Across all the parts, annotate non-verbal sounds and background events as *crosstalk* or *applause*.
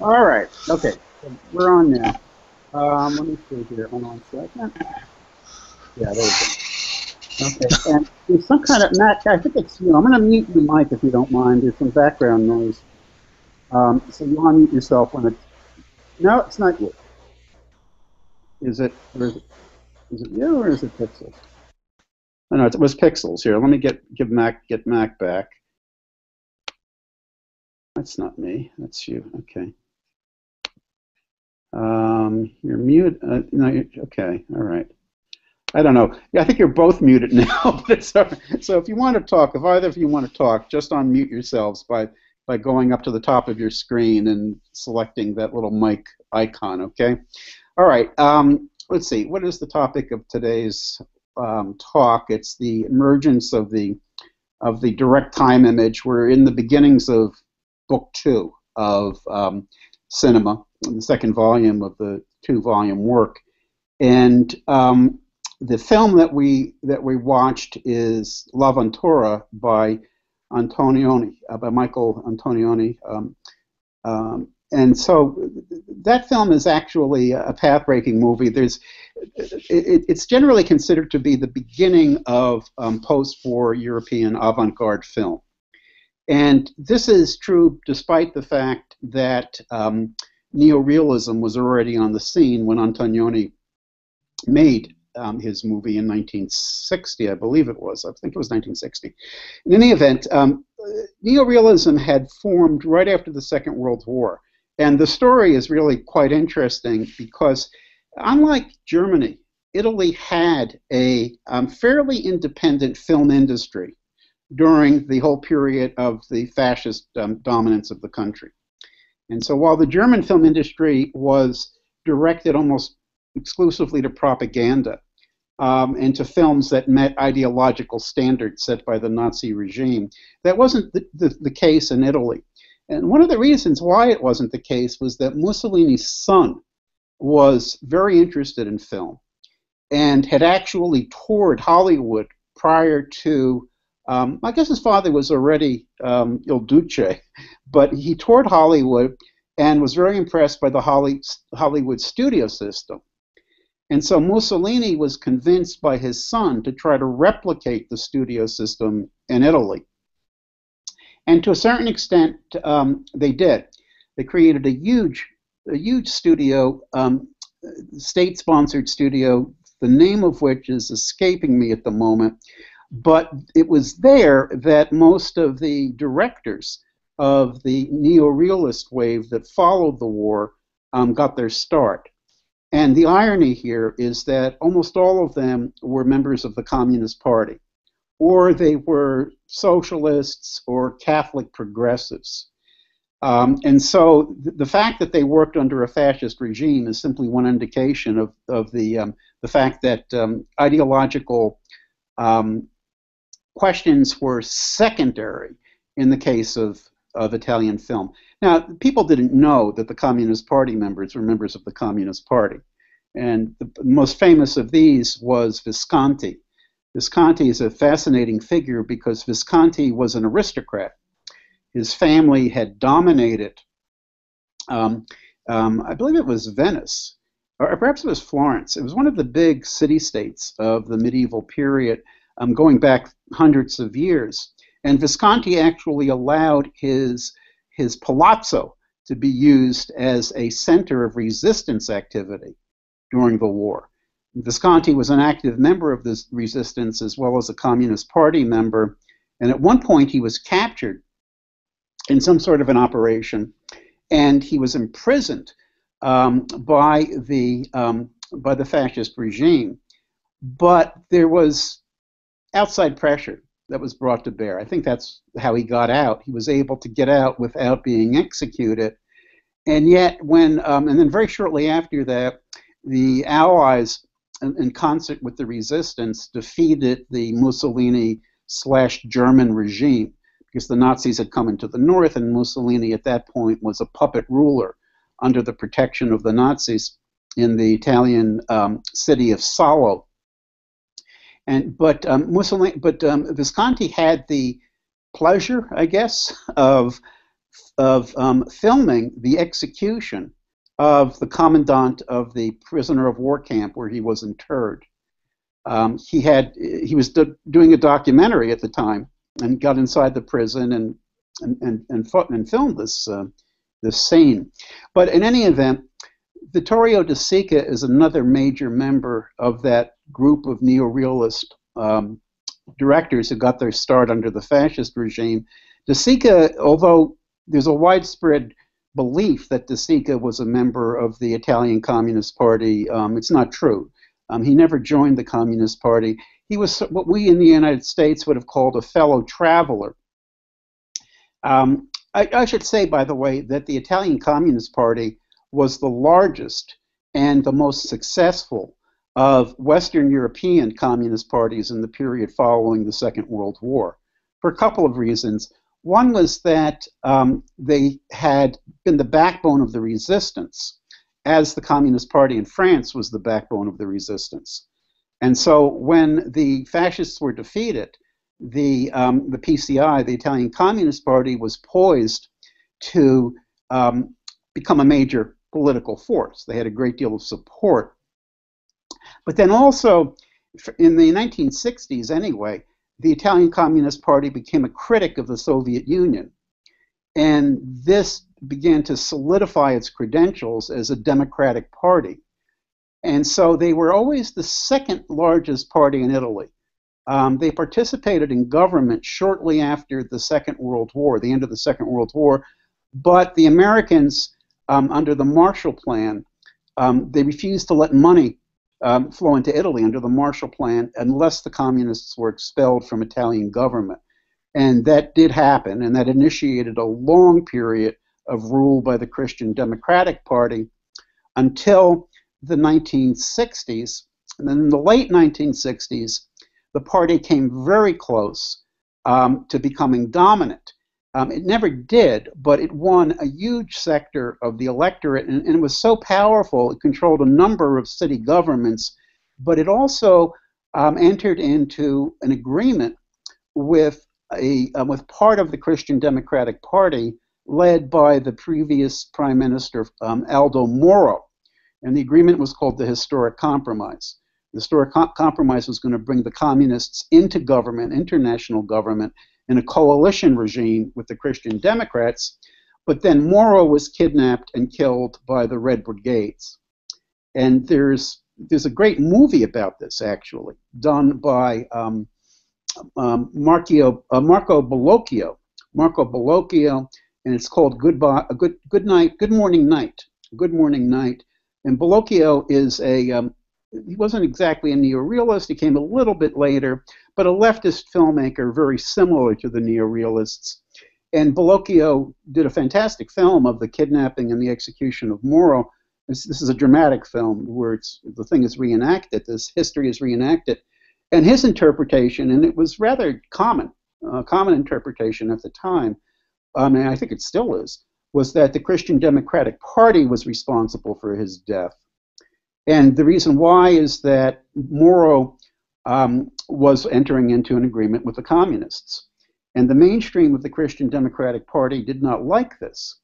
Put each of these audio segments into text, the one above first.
All right. Okay. So we're on now. Um, let me see here. Hold on a second. Yeah, there we go. Okay. And there's some kind of Matt. I think it's you. I'm going to mute your mic if you don't mind. There's some background noise. Um, so you unmute yourself when it's. No, it's not you. Is it? Or is it? Is it you or is it Pixels? Oh, know it was Pixels. Here, let me get give Mac get Mac back. That's not me. That's you. Okay. Um, you're mute. Uh, no, you're, okay. All right. I don't know. I think you're both muted *laughs* now. so if you want to talk, if either of you want to talk, just unmute yourselves by by going up to the top of your screen and selecting that little mic icon. Okay. All right. Um, let's see. What is the topic of today's um, talk? It's the emergence of the of the direct time image. We're in the beginnings of book two of um, cinema, the second volume of the two-volume work, and um, the film that we that we watched is L'Avventura by Antonioni, uh, by Michael Antonioni. Um, um, and so that film is actually a path-breaking movie. There's, it, it's generally considered to be the beginning of um, post-war European avant-garde film. And this is true despite the fact that um, neorealism was already on the scene when Antonioni made um, his movie in 1960, I believe it was. I think it was 1960. In any event, um, neorealism had formed right after the Second World War. And the story is really quite interesting because, unlike Germany, Italy had a um, fairly independent film industry during the whole period of the fascist um, dominance of the country. And so while the German film industry was directed almost exclusively to propaganda um, and to films that met ideological standards set by the Nazi regime, that wasn't the, the, the case in Italy. And one of the reasons why it wasn't the case was that Mussolini's son was very interested in film and had actually toured Hollywood prior to um, I guess his father was already um, Il Duce, but he toured Hollywood and was very impressed by the Holly, Hollywood studio system. And so Mussolini was convinced by his son to try to replicate the studio system in Italy. And to a certain extent, um, they did. They created a huge, a huge studio, um, state-sponsored studio, the name of which is escaping me at the moment, but it was there that most of the directors of the neo-realist wave that followed the war um, got their start. And the irony here is that almost all of them were members of the Communist Party, or they were socialists or Catholic progressives. Um, and so th- the fact that they worked under a fascist regime is simply one indication of, of the, um, the fact that um, ideological um, questions were secondary in the case of, of Italian film. Now, people didn't know that the Communist Party members were members of the Communist Party. And the most famous of these was Visconti. Visconti is a fascinating figure because Visconti was an aristocrat. His family had dominated, um, um, I believe it was Venice, or perhaps it was Florence. It was one of the big city states of the medieval period um, going back hundreds of years. And Visconti actually allowed his, his palazzo to be used as a center of resistance activity during the war. Visconti was an active member of the resistance as well as a Communist Party member, and at one point he was captured in some sort of an operation, and he was imprisoned um, by the um, by the fascist regime. But there was outside pressure that was brought to bear. I think that's how he got out. He was able to get out without being executed. And yet, when, um, and then very shortly after that, the Allies, in, in concert with the resistance, defeated the Mussolini slash German regime because the Nazis had come into the north, and Mussolini at that point was a puppet ruler under the protection of the Nazis in the Italian um, city of Salo, and but um, Mussolini, but um, Visconti had the pleasure, I guess, of of um, filming the execution of the commandant of the prisoner of war camp where he was interred. Um, he had he was do- doing a documentary at the time and got inside the prison and and and and, and filmed this uh, this scene. But in any event, Vittorio De Sica is another major member of that group of neorealist um, directors who got their start under the fascist regime. De Sica, although there's a widespread belief that De Sica was a member of the Italian Communist Party, um, it's not true. Um, he never joined the Communist Party. He was what we in the United States would have called a fellow traveler. Um, I, I, should say, by the way, that the Italian Communist Party was the largest and the most successful of Western European communist parties in the period following the Second World War for a couple of reasons. One was that um, they had been the backbone of the resistance, as the Communist Party in France was the backbone of the resistance. And so when the fascists were defeated, the, um, the PCI, the Italian Communist Party, was poised to um, become a major political force. They had a great deal of support. But then also, in the 1960s anyway, the Italian Communist Party became a critic of the Soviet Union. And this began to solidify its credentials as a democratic party. And so they were always the second largest party in Italy. Um, they participated in government shortly after the Second World War, the end of the Second World War, but the Americans um, under the Marshall Plan, um, they refused to let money um, flow into Italy under the Marshall Plan unless the communists were expelled from Italian government. And that did happen, and that initiated a long period of rule by the Christian Democratic Party until the 1960s. And then in the late 1960s, the party came very close um, to becoming dominant. Um, it never did, but it won a huge sector of the electorate, and, and, it was so powerful, it controlled a number of city governments, but it also um, entered into an agreement with, a, uh, with part of the Christian Democratic Party, led by the previous Prime Minister um, Aldo Moro. And the agreement was called the Historic Compromise. The Historic Com- Compromise was going to bring the communists into government, international government, in a coalition regime with the Christian Democrats, but then Moro was kidnapped and killed by the Red Brigades. And there's there's a great movie about this actually, done by um, um, Marcio, uh, Marco Bellocchio. Marco Bellocchio, and it's called Goodbye, Good Good Night, Good Morning Night, Good Morning Night. And Bellocchio is a um, he wasn't exactly a neorealist. He came a little bit later, but a leftist filmmaker very similar to the neorealists. And Bellocchio did a fantastic film of the kidnapping and the execution of Moro. This, this is a dramatic film where it's, the thing is reenacted, this history is reenacted. And his interpretation, and it was rather common, uh, common interpretation at the time, I mean, I think it still is, was that the Christian Democratic Party was responsible for his death. And the reason why is that Moro um, was entering into an agreement with the communists. And the mainstream of the Christian Democratic Party did not like this.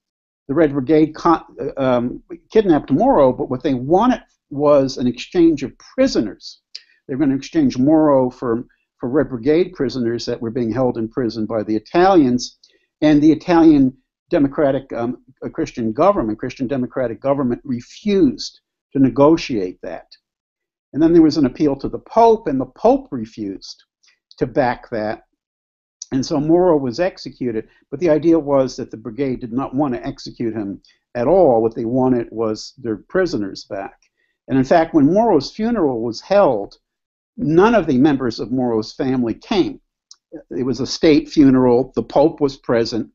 The Red Brigade um, kidnapped Moro, but what they wanted was an exchange of prisoners. They were going to exchange Moro for, for Red Brigade prisoners that were being held in prison by the Italians. And the Italian Democratic um, Christian government, Christian Democratic government, refused to negotiate that. And then there was an appeal to the Pope, and the Pope refused to back that. And so Moro was executed, but the idea was that the brigade did not want to execute him at all. What they wanted was their prisoners back. And in fact, when Moro's funeral was held, none of the members of Moro's family came. It was a state funeral, the Pope was present,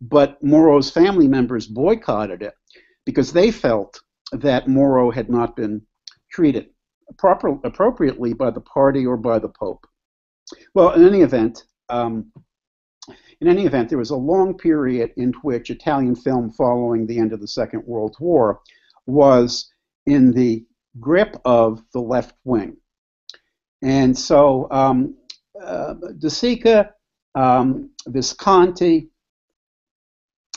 but Moro's family members boycotted it because they felt that Moro had not been treated proper, appropriately by the party or by the Pope. Well, in any event, um, in any event, there was a long period in which Italian film following the end of the Second World War was in the grip of the left wing. And so um, uh, De Sica, um, Visconti,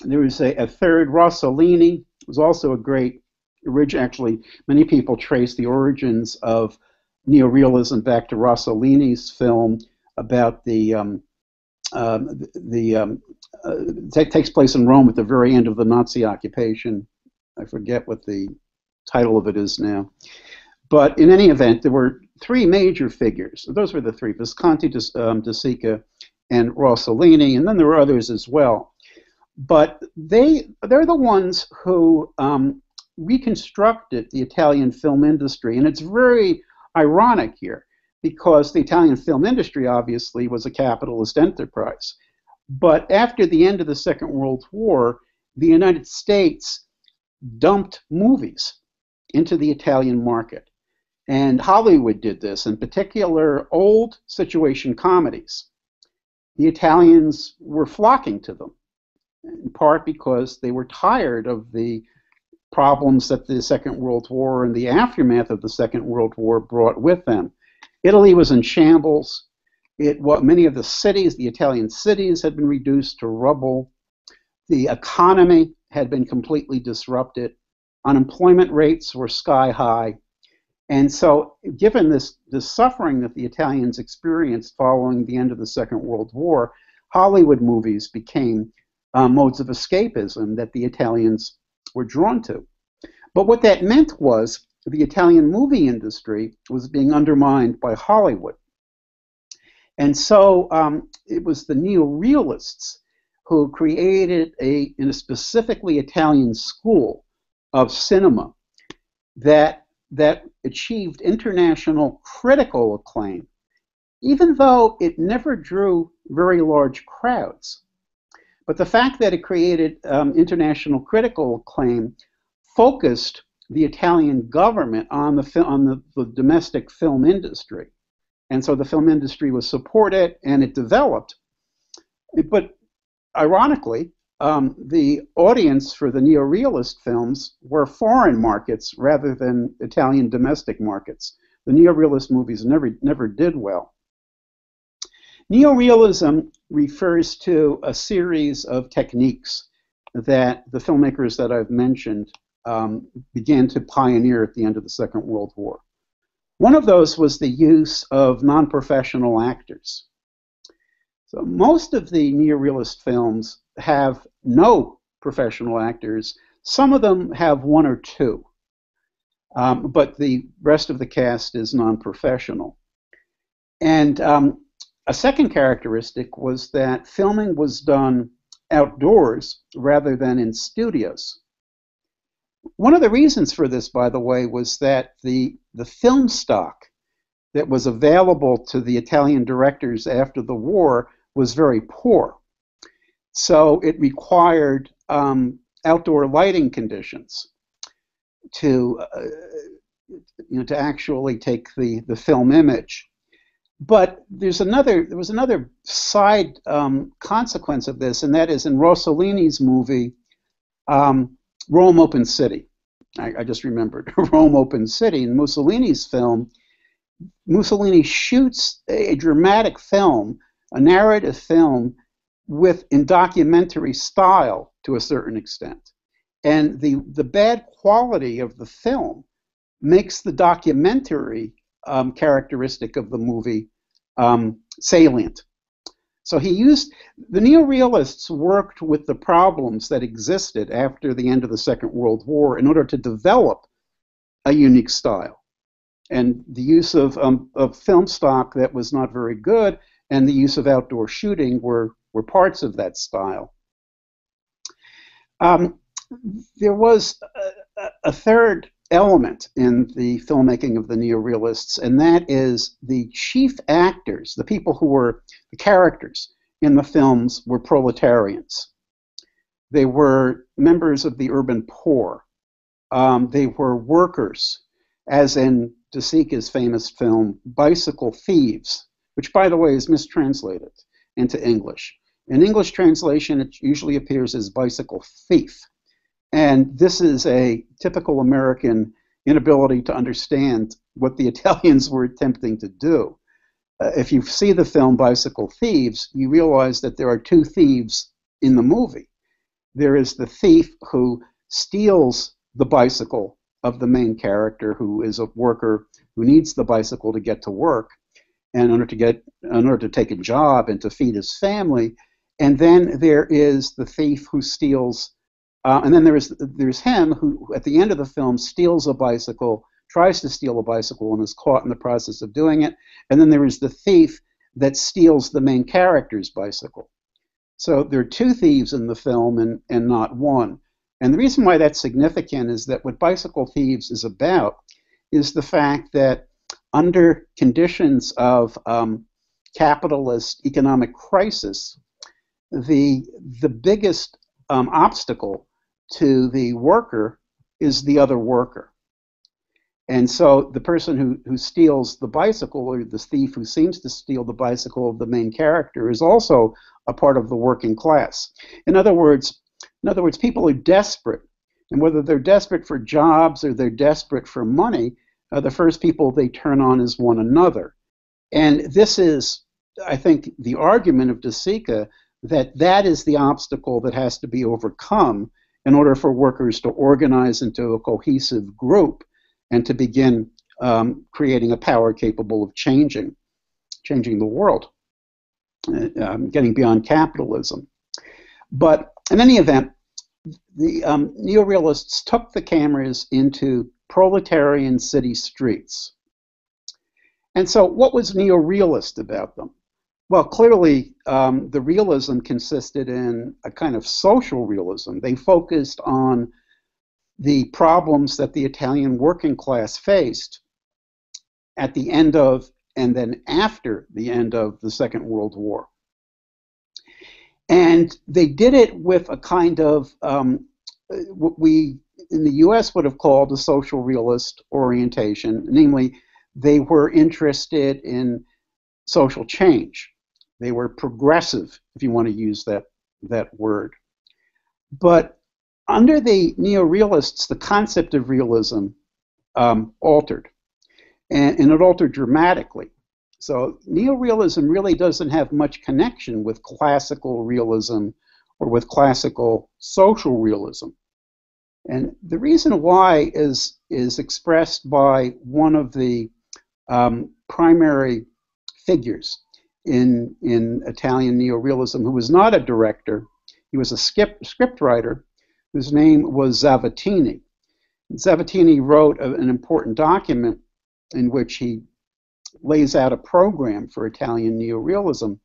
there was a, a third, Rossellini, was also a great origin. Actually, many people trace the origins of neorealism back to Rossellini's film about the um, um, the um, uh, t- takes place in Rome at the very end of the Nazi occupation. I forget what the title of it is now. But in any event, there were three major figures. Those were the three: Visconti, De, um, De Sica, and Rossellini, and then there were others as well. But they they're the ones who um, reconstructed the Italian film industry, and it's very ironic here because the Italian film industry obviously was a capitalist enterprise. But after the end of the Second World War, the United States dumped movies into the Italian market. And Hollywood did this, in particular, old situation comedies. The Italians were flocking to them, in part because they were tired of the problems that the Second World War and the aftermath of the Second World War brought with them. Italy was in shambles. It, what, many of the cities, the Italian cities, had been reduced to rubble. The economy had been completely disrupted. Unemployment rates were sky high. And so, given this, this suffering that the Italians experienced following the end of the Second World War, Hollywood movies became uh, modes of escapism that the Italians were drawn to. But what that meant was the Italian movie industry was being undermined by Hollywood. And so um, it was the neorealists who created a, in a specifically Italian school of cinema that, that achieved international critical acclaim, even though it never drew very large crowds. But the fact that it created um, international critical acclaim focused the Italian government on the on the, the domestic film industry, and so the film industry was supported and it developed. But ironically, um, the audience for the neorealist films were foreign markets rather than Italian domestic markets. The neorealist movies never never did well. Neorealism refers to a series of techniques that the filmmakers that I've mentioned um, began to pioneer at the end of the Second World War. One of those was the use of non professional actors. So most of the neorealist films have no professional actors. Some of them have one or two, um, but the rest of the cast is non professional. And um, a second characteristic was that filming was done outdoors rather than in studios. One of the reasons for this, by the way, was that the, the film stock that was available to the Italian directors after the war was very poor. So it required um, outdoor lighting conditions to, uh, you know, to actually take the, the film image. But there's another. There was another side um, consequence of this, and that is in Rossellini's movie, um, Rome Open City. I, I just remembered *laughs* Rome Open City. In Mussolini's film, Mussolini shoots a dramatic film, a narrative film, with in documentary style to a certain extent, and the the bad quality of the film makes the documentary um, characteristic of the movie um, salient. So he used the neorealists worked with the problems that existed after the end of the Second World War in order to develop a unique style. And the use of, um, of film stock that was not very good and the use of outdoor shooting were, were parts of that style. Um, there was a, a, third element in the filmmaking of the neorealists, and that is the chief actors, the people who were the characters in the films, were proletarians. They were members of the urban poor. Um, they were workers, as in De Sica's famous film Bicycle Thieves, which, by the way, is mistranslated into English. In English translation, it usually appears as bicycle thief. And this is a typical American inability to understand what the *laughs* Italians were attempting to do. Uh, if you see the film Bicycle Thieves, you realize that there are two thieves in the movie. there is the thief who steals the bicycle of the main character, who is a worker who needs the bicycle to get to work, and in order to get, in order to take a job and to feed his family. And then there is the thief who steals, uh, and then there is there's him who, at the end of the film, steals a bicycle, tries to steal a bicycle, and is caught in the process of doing it. And then there is the thief that steals the main character's bicycle. So there are two thieves in the film and, and not one. And the reason why that's significant is that what Bicycle Thieves is about is the fact that under conditions of um, capitalist economic crisis, the, the biggest um, obstacle to the worker is the other worker. And so the person who, who steals the bicycle, or the thief who seems to steal the bicycle of the main character, is also a part of the working class. In other words, in other words, people are desperate, and whether they're desperate for jobs or they're desperate for money, uh, the first people they turn on is one another. And this is, I think, the argument of De Sica that that is the obstacle that has to be overcome in order for workers to organize into a cohesive group and to begin um, creating a power capable of changing, changing the world, uh, um, getting beyond capitalism. But in any event, the um, neorealists took the cameras into proletarian city streets. And so, what was neorealist about them? Well, clearly, um, the realism consisted in a kind of social realism. They focused on the problems that the Italian working class faced at the end of and then after the end of the Second World War. And they did it with a kind of um, what we in the US would have called a social realist orientation, namely, they were interested in social change. They were progressive, if you want to use that, that word. But under the neorealists, the concept of realism um, altered, and, and, it altered dramatically. So neorealism really doesn't have much connection with classical realism or with classical social realism. And the reason why is, is expressed by one of the um, primary figures in, in Italian neorealism, who was not a director, he was a skip, script writer, whose name was Zavattini. Zavattini wrote a, an important document in which he lays out a program for Italian neorealism.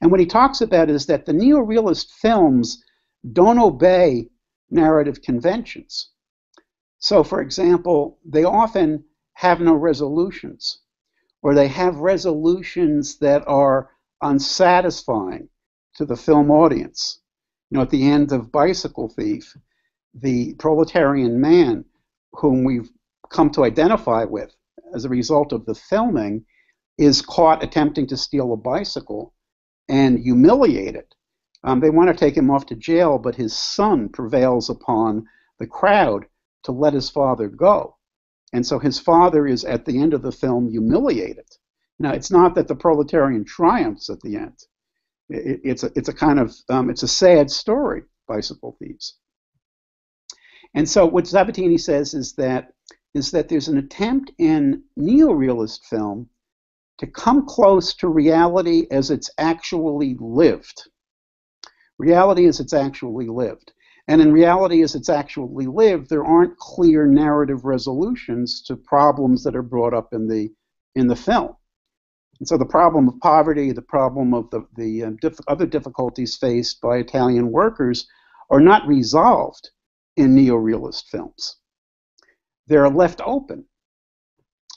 And what he talks about is that the neorealist films don't obey narrative conventions. So, for example, they often have no resolutions, or they have resolutions that are unsatisfying to the film audience. You know, at the end of Bicycle Thief, the proletarian man whom we've come to identify with as a result of the filming is caught attempting to steal a bicycle and humiliated. Um, they want to take him off to jail, but his son prevails upon the crowd to let his father go. And so his father is at the end of the film humiliated. Now, it's not that the proletarian triumphs at the end it, it's a it's a kind of um, it's a sad story, bicycle thieves. And so what Zavattini says is that is that there's an attempt in neorealist film to come close to reality as it's actually lived. Reality as it's actually lived. And in reality as it's actually lived, there aren't clear narrative resolutions to problems that are brought up in the in the film. And so the problem of poverty, the problem of the, the uh, diff- other difficulties faced by Italian workers are not resolved in neorealist films. They're left open.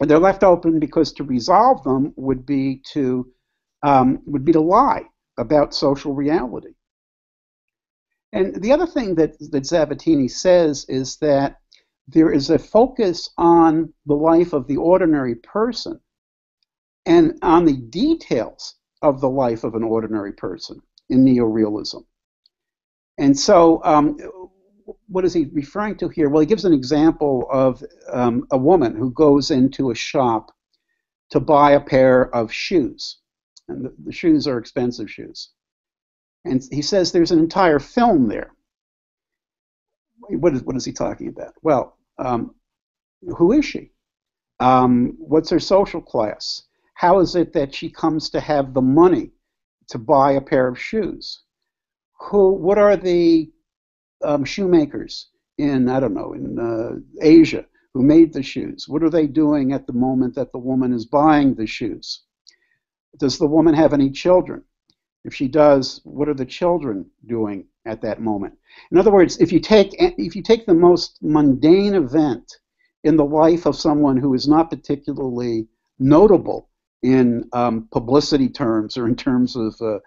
And they're left open because to resolve them would be to um, would be to lie about social reality. And the other thing that, that Zavattini says is that there is a focus on the life of the ordinary person and on the details of the life of an ordinary person in neorealism. And so, um, what is he referring to here? Well, he gives an example of um, a woman who goes into a shop to buy a pair of shoes. And the, the shoes are expensive shoes. And he says there's an entire film there. what is what is he talking about? Well, um, who is she? Um, what's her social class? How is it that she comes to have the money to buy a pair of shoes? Who? What are the um, shoemakers in I don't know in uh, Asia who made the shoes? What are they doing at the moment that the woman is buying the shoes? Does the woman have any children? If she does, what are the children doing at that moment? In other words, if you take if you take the most mundane event in the life of someone who is not particularly notable in um, publicity terms or in terms of uh,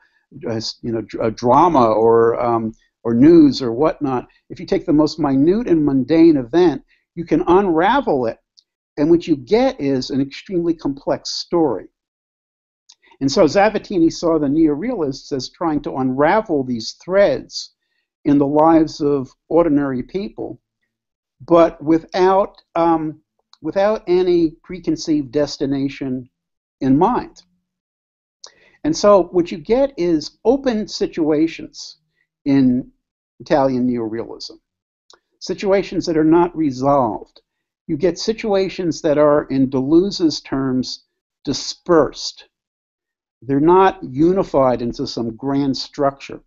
you know a drama or um, or news or whatnot, if you take the most minute and mundane event, you can unravel it, and what you get is an extremely complex story. And so Zavattini saw the neorealists as trying to unravel these threads in the lives of ordinary people, but without, um, without any preconceived destination in mind. And so what you get is open situations in Italian neorealism, situations that are not resolved. You get situations that are, in Deleuze's terms, dispersed they're not unified into some grand structure.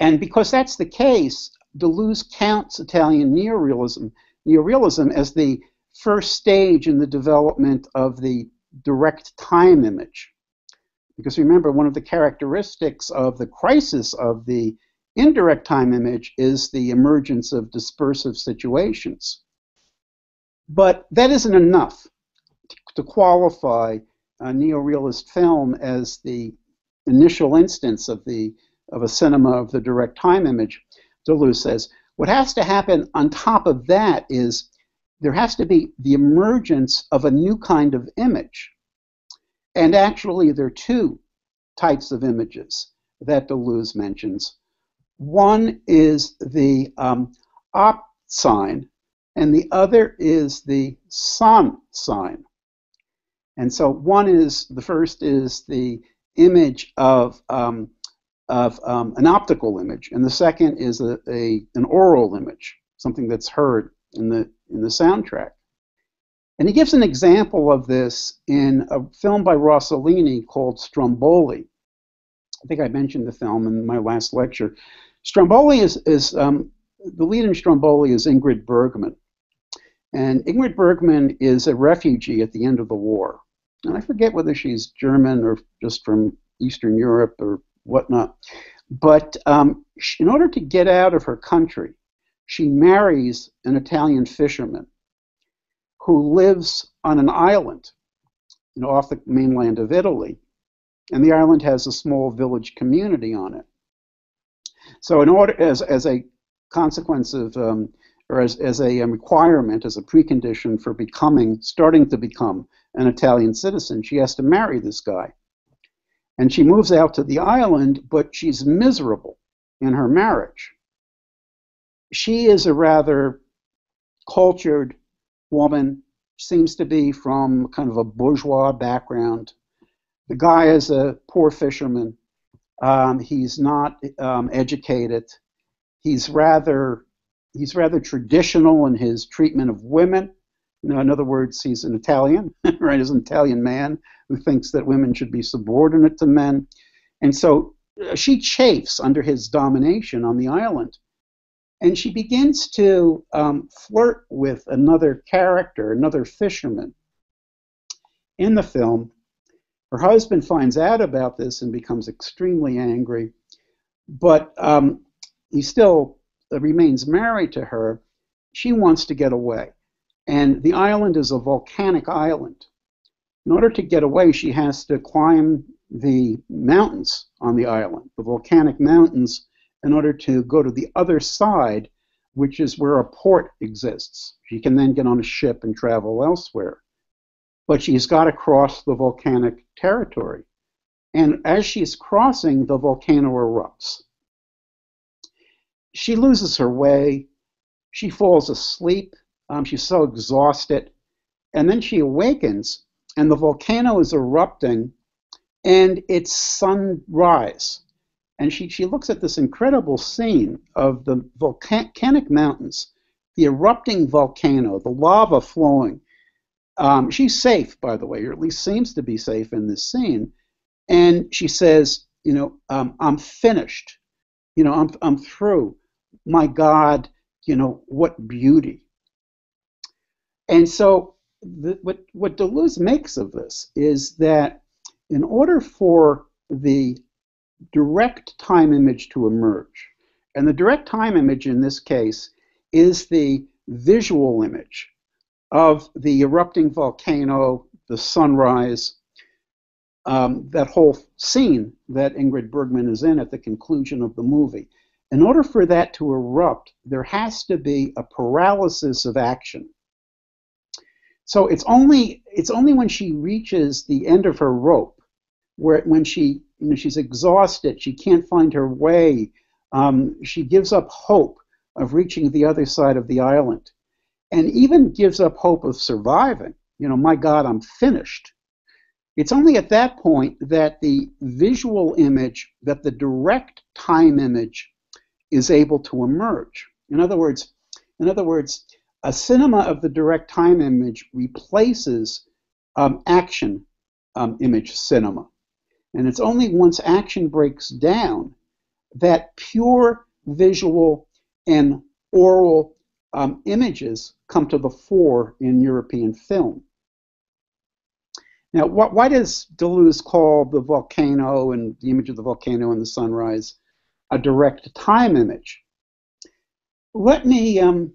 And because that's the case, Deleuze counts Italian neorealism, neorealism as the first stage in the development of the direct time image. Because remember, one of the characteristics of the crisis of the indirect time image is the emergence of dispersive situations. But that isn't enough to qualify a neorealist film as the initial instance of the of a cinema of the direct time image, Deleuze says what has to happen on top of that is there has to be the emergence of a new kind of image. And actually, there are two types of images that Deleuze mentions. One is the um, op sign, and the other is the son sign. And so one is the first is the image of um, of um, an optical image, and the second is a, a, an oral image, something that's heard in the in the soundtrack. And he gives an example of this in a film by Rossellini called Stromboli. I think I mentioned the film in my last lecture. Stromboli is, is um, the lead in Stromboli is Ingrid Bergman. And Ingrid Bergman is a refugee at the end of the war and I forget whether she's German or just from Eastern Europe or whatnot. But um, she, in order to get out of her country, she marries an Italian fisherman who lives on an island, you know, off the mainland of Italy, and the island has a small village community on it. So, in order, as as a consequence of um, or as, as a requirement, as a precondition for becoming, starting to become an Italian citizen, she has to marry this guy. And she moves out to the island, but she's miserable in her marriage. She is a rather cultured woman, seems to be from kind of a bourgeois background. The guy is a poor fisherman. Um, he's not um, educated. He's rather he's rather traditional in his treatment of women. You know, in other words, he's an Italian, *laughs* right? He's an Italian man who thinks that women should be subordinate to men. And so uh, she chafes under his domination on the island. And she begins to um, flirt with another character, another fisherman. In the film, her husband finds out about this and becomes extremely angry, but um, he still remains married to her. She wants to get away. And the island is a volcanic island. In order to get away, she has to climb the mountains on the island, the volcanic mountains, in order to go to the other side, which is where a port exists. She can then get on a ship and travel elsewhere. But she's got to cross the volcanic territory. And as she's crossing, the volcano erupts. She loses her way. She falls asleep um, she's so exhausted. And then she awakens, and the volcano is erupting, and it's sunrise. and she, she looks at this incredible scene of the volcanic mountains, the erupting volcano, the lava flowing. Um, she's safe, by the way, or at least seems to be safe in this scene. And she says, you know, um, I'm finished. You know, I'm, I'm through. My God, you know, what beauty. And so the, what, what Deleuze makes of this is that in order for the direct time image to emerge. And the direct time image in this case is the visual image of the erupting volcano, the sunrise, um, that whole scene that Ingrid Bergman is in at the conclusion of the movie. In order for that to erupt, there has to be a paralysis of action. So it's only it's only when she reaches the end of her rope, where when she you know, she's exhausted. She can't find her way. Um, she gives up hope of reaching the other side of the island, and even gives up hope of surviving. You know, my God, I'm finished. It's only at that point that the visual image, that the direct time image, is able to emerge. In other words, in other words, a cinema of the direct time image replaces um, action um, image cinema. And it's only once action breaks down that pure visual and oral um, images come to the fore in European film. Now, wh why does Deleuze call the volcano and the image of the volcano and the sunrise a direct time image? Let me um,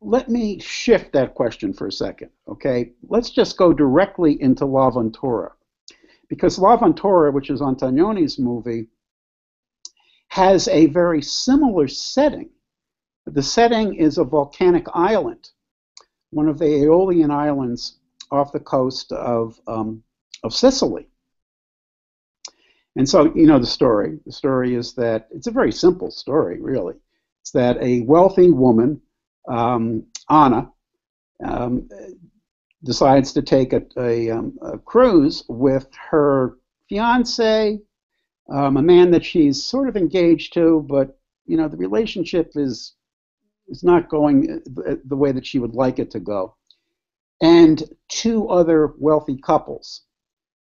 let me shift that question for a second. Okay, let's just go directly into L'Avventura. Because L'Avventura, which is Antonioni's movie, has a very similar setting. The setting is a volcanic island, one of the Aeolian Islands off the coast of, um, of Sicily. And so, you know the story. The story is that it's a very simple story, really. It's that a wealthy woman, um, Anna, um, decides to take a, a, um, a cruise with her fiance, um, a man that she's sort of engaged to, but you know the relationship is is not going the way that she would like it to go, and two other wealthy couples.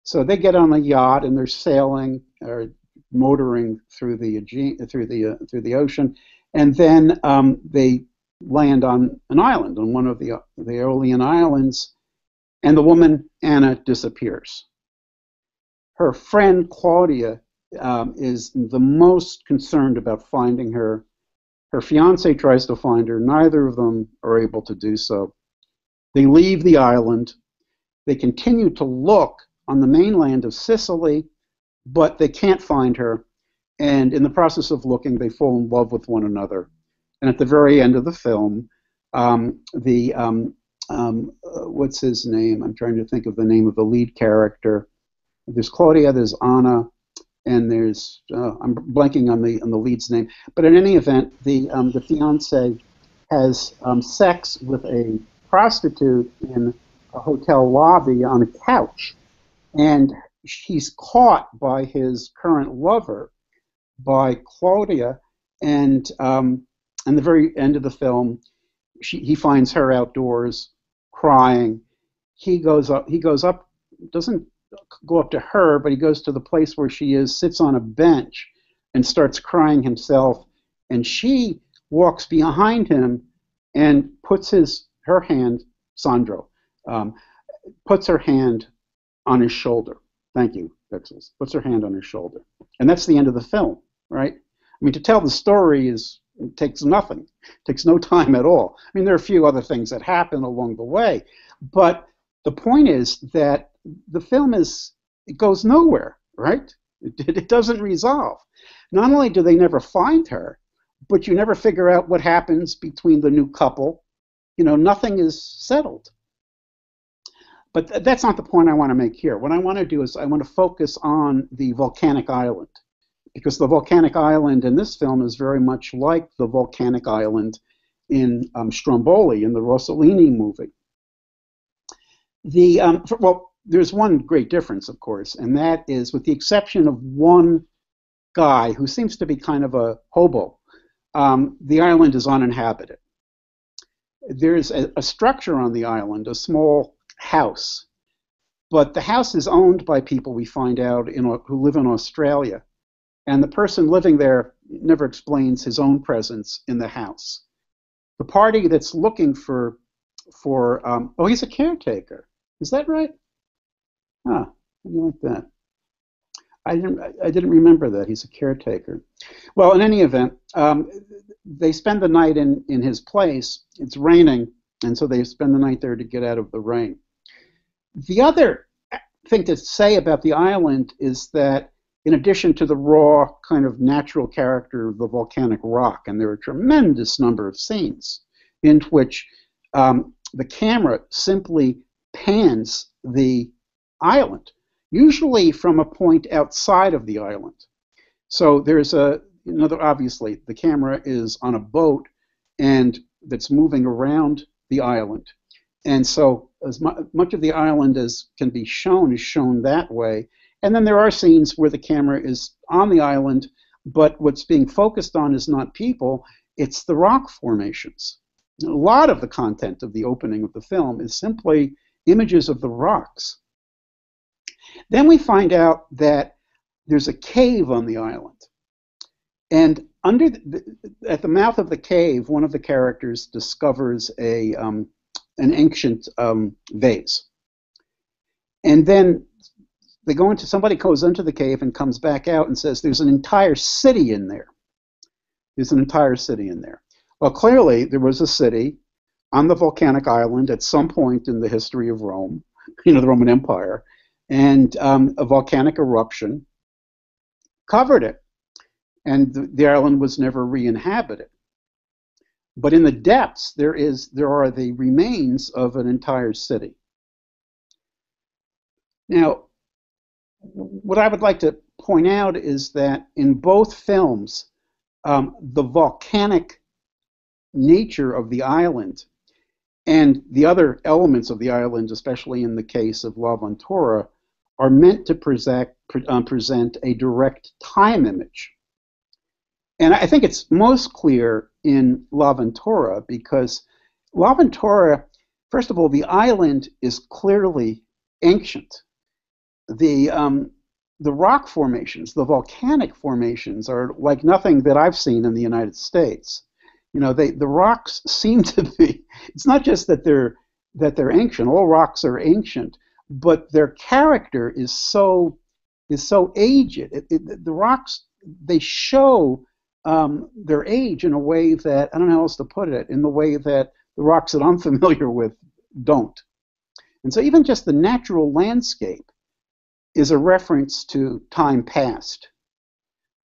So they get on a yacht and they're sailing or motoring through the through the uh, through the ocean, and then um, they land on an island on one of the the Aeolian Islands, and the woman, Anna, disappears. Her friend, Claudia, um, is the most concerned about finding her. Her fiance tries to find her. Neither of them are able to do so. They leave the island. They continue to look on the mainland of Sicily, but they can't find her. And in the process of looking, they fall in love with one another. And at the very end of the film, um, the um, um, uh, what's his name? I'm trying to think of the name of the lead character. There's Claudia, there's Anna, and there's uh, I'm blanking on the on the lead's name. But in any event, the um, the fiance has um, sex with a prostitute in a hotel lobby on a couch, and he's caught by his current lover, by Claudia, and um, and the very end of the film, she, he finds her outdoors crying. He goes up. He goes up. Doesn't go up to her, but he goes to the place where she is, sits on a bench, and starts crying himself. And she walks behind him and puts his her hand, Sandro, um, puts her hand on his shoulder. Thank you, Pixels. Puts her hand on his shoulder, and that's the end of the film, right? I mean, to tell the story is it takes nothing. It takes no time at all. I mean, there are a few other things that happen along the way, but the point is that the film is it goes nowhere, right? It, it doesn't resolve. Not only do they never find her, but you never figure out what happens between the new couple. You know, nothing is settled. But th- that's not the point I want to make here. What I want to do is I want to focus on the volcanic island because the volcanic island in this film is very much like the volcanic island in um, Stromboli in the Rossellini movie. The um, for, well, there's one great difference, of course, and that is with the exception of one guy who seems to be kind of a hobo, um, the island is uninhabited. There's a, a structure on the island, a small house, but the house is owned by people we find out in, who live in Australia, and the person living there never explains his own presence in the house. The party that's looking for for um, oh he's a caretaker is that right? Do you like that? I didn't I didn't remember that he's a caretaker. Well, in any event, um, they spend the night in in his place. It's raining, and so they spend the night there to get out of the rain. The other thing to say about the island is that in addition to the raw kind of natural character of the volcanic rock, and there are a tremendous number of scenes in which um, the camera simply pans the island, usually from a point outside of the island. So there's a another obviously the camera is on a boat and that's moving around the island. And so as mu- much of the island as can be shown is shown that way. And then there are scenes where the camera is on the island, but what's being focused on is not people, it's the rock formations. A lot of the content of the opening of the film is simply images of the rocks. Then we find out that there's a cave on the island. And under the, at the mouth of the cave, one of the characters discovers a um, an ancient um, vase. And then they go into somebody goes into the cave and comes back out and says there's an entire city in there. There's an entire city in there. Well, clearly there was a city on the volcanic island at some point in the history of Rome, *laughs* you know, the Roman Empire, and um, a volcanic eruption covered it, and the, the island was never re-inhabited. But in the depths, there is there are the remains of an entire city. Now, what I would like to point out is that in both films, um, the volcanic nature of the island and the other elements of the island, especially in the case of L'Avventura, are meant to present, um, present a direct time image. And I think it's most clear in L'Avventura because L'Avventura, first of all, the island is clearly ancient the um, the rock formations, the volcanic formations, are like nothing that I've seen in the United States. You know, they the rocks *laughs* seem to be. It's not just that they're that they're ancient. All rocks are ancient, but their character is so is so aged. It, it, the rocks they show um, their age in a way that I don't know how else to put it. In the way that the rocks that I'm *laughs* familiar with don't. And so even just the natural landscape is a reference to time past.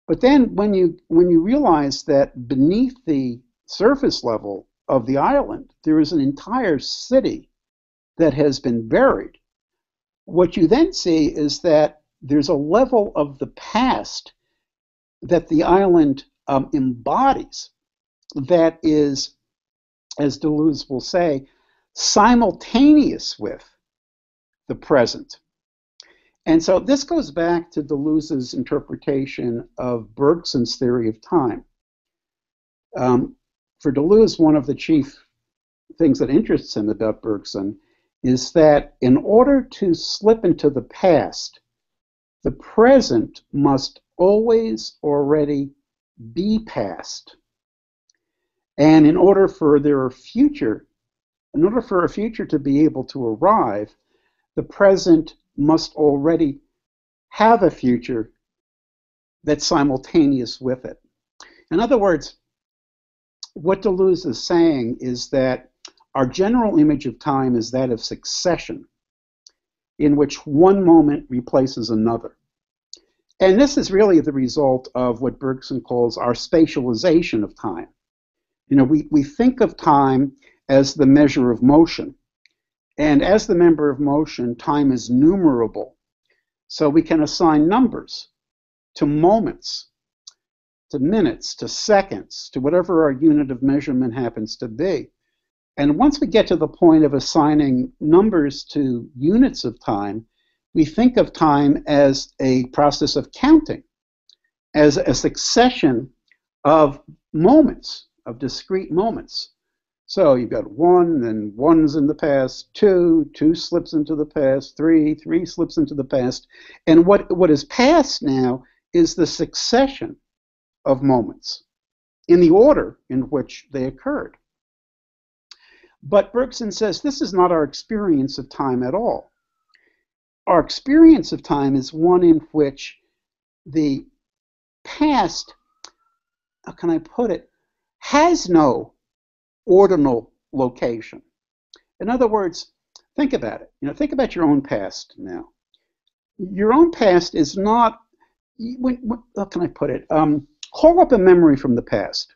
But then when you when you realize that beneath the surface level of the island there is an entire city that has been buried, what you then see is that there's a level of the past that the island um, embodies that is, as Deleuze will say, simultaneous with the present. And so this goes back to Deleuze's interpretation of Bergson's theory of time. Um, for Deleuze, one of the chief things that interests him about Bergson is that in order to slip into the past, the present must always already be past. And in order for their future, in order for a future to be able to arrive, the present must already have a future that's simultaneous with it. In other words, what Deleuze is saying is that our general image of time is that of succession, in which one moment replaces another. And this is really the result of what Bergson calls our spatialization of time. You know, we, we think of time as the measure of motion. And as the member of motion, time is numerable. So we can assign numbers to moments, to minutes, to seconds, to whatever our unit of measurement happens to be. And once we get to the point of assigning numbers to units of time, we think of time as a process of counting, as a succession of moments, of discrete moments. So you've got one, then one's in the past, two, two slips into the past, three, three slips into the past. And what, what is past now is the succession of moments in the order in which they occurred. But Bergson says this is not our experience of time at all. Our experience of time is one in which the past, how can I put it, has no ordinal location. In other words, think about it. You know, think about your own past now. Your own past is not. When, when, how can I put it? Um, call up a memory from the past.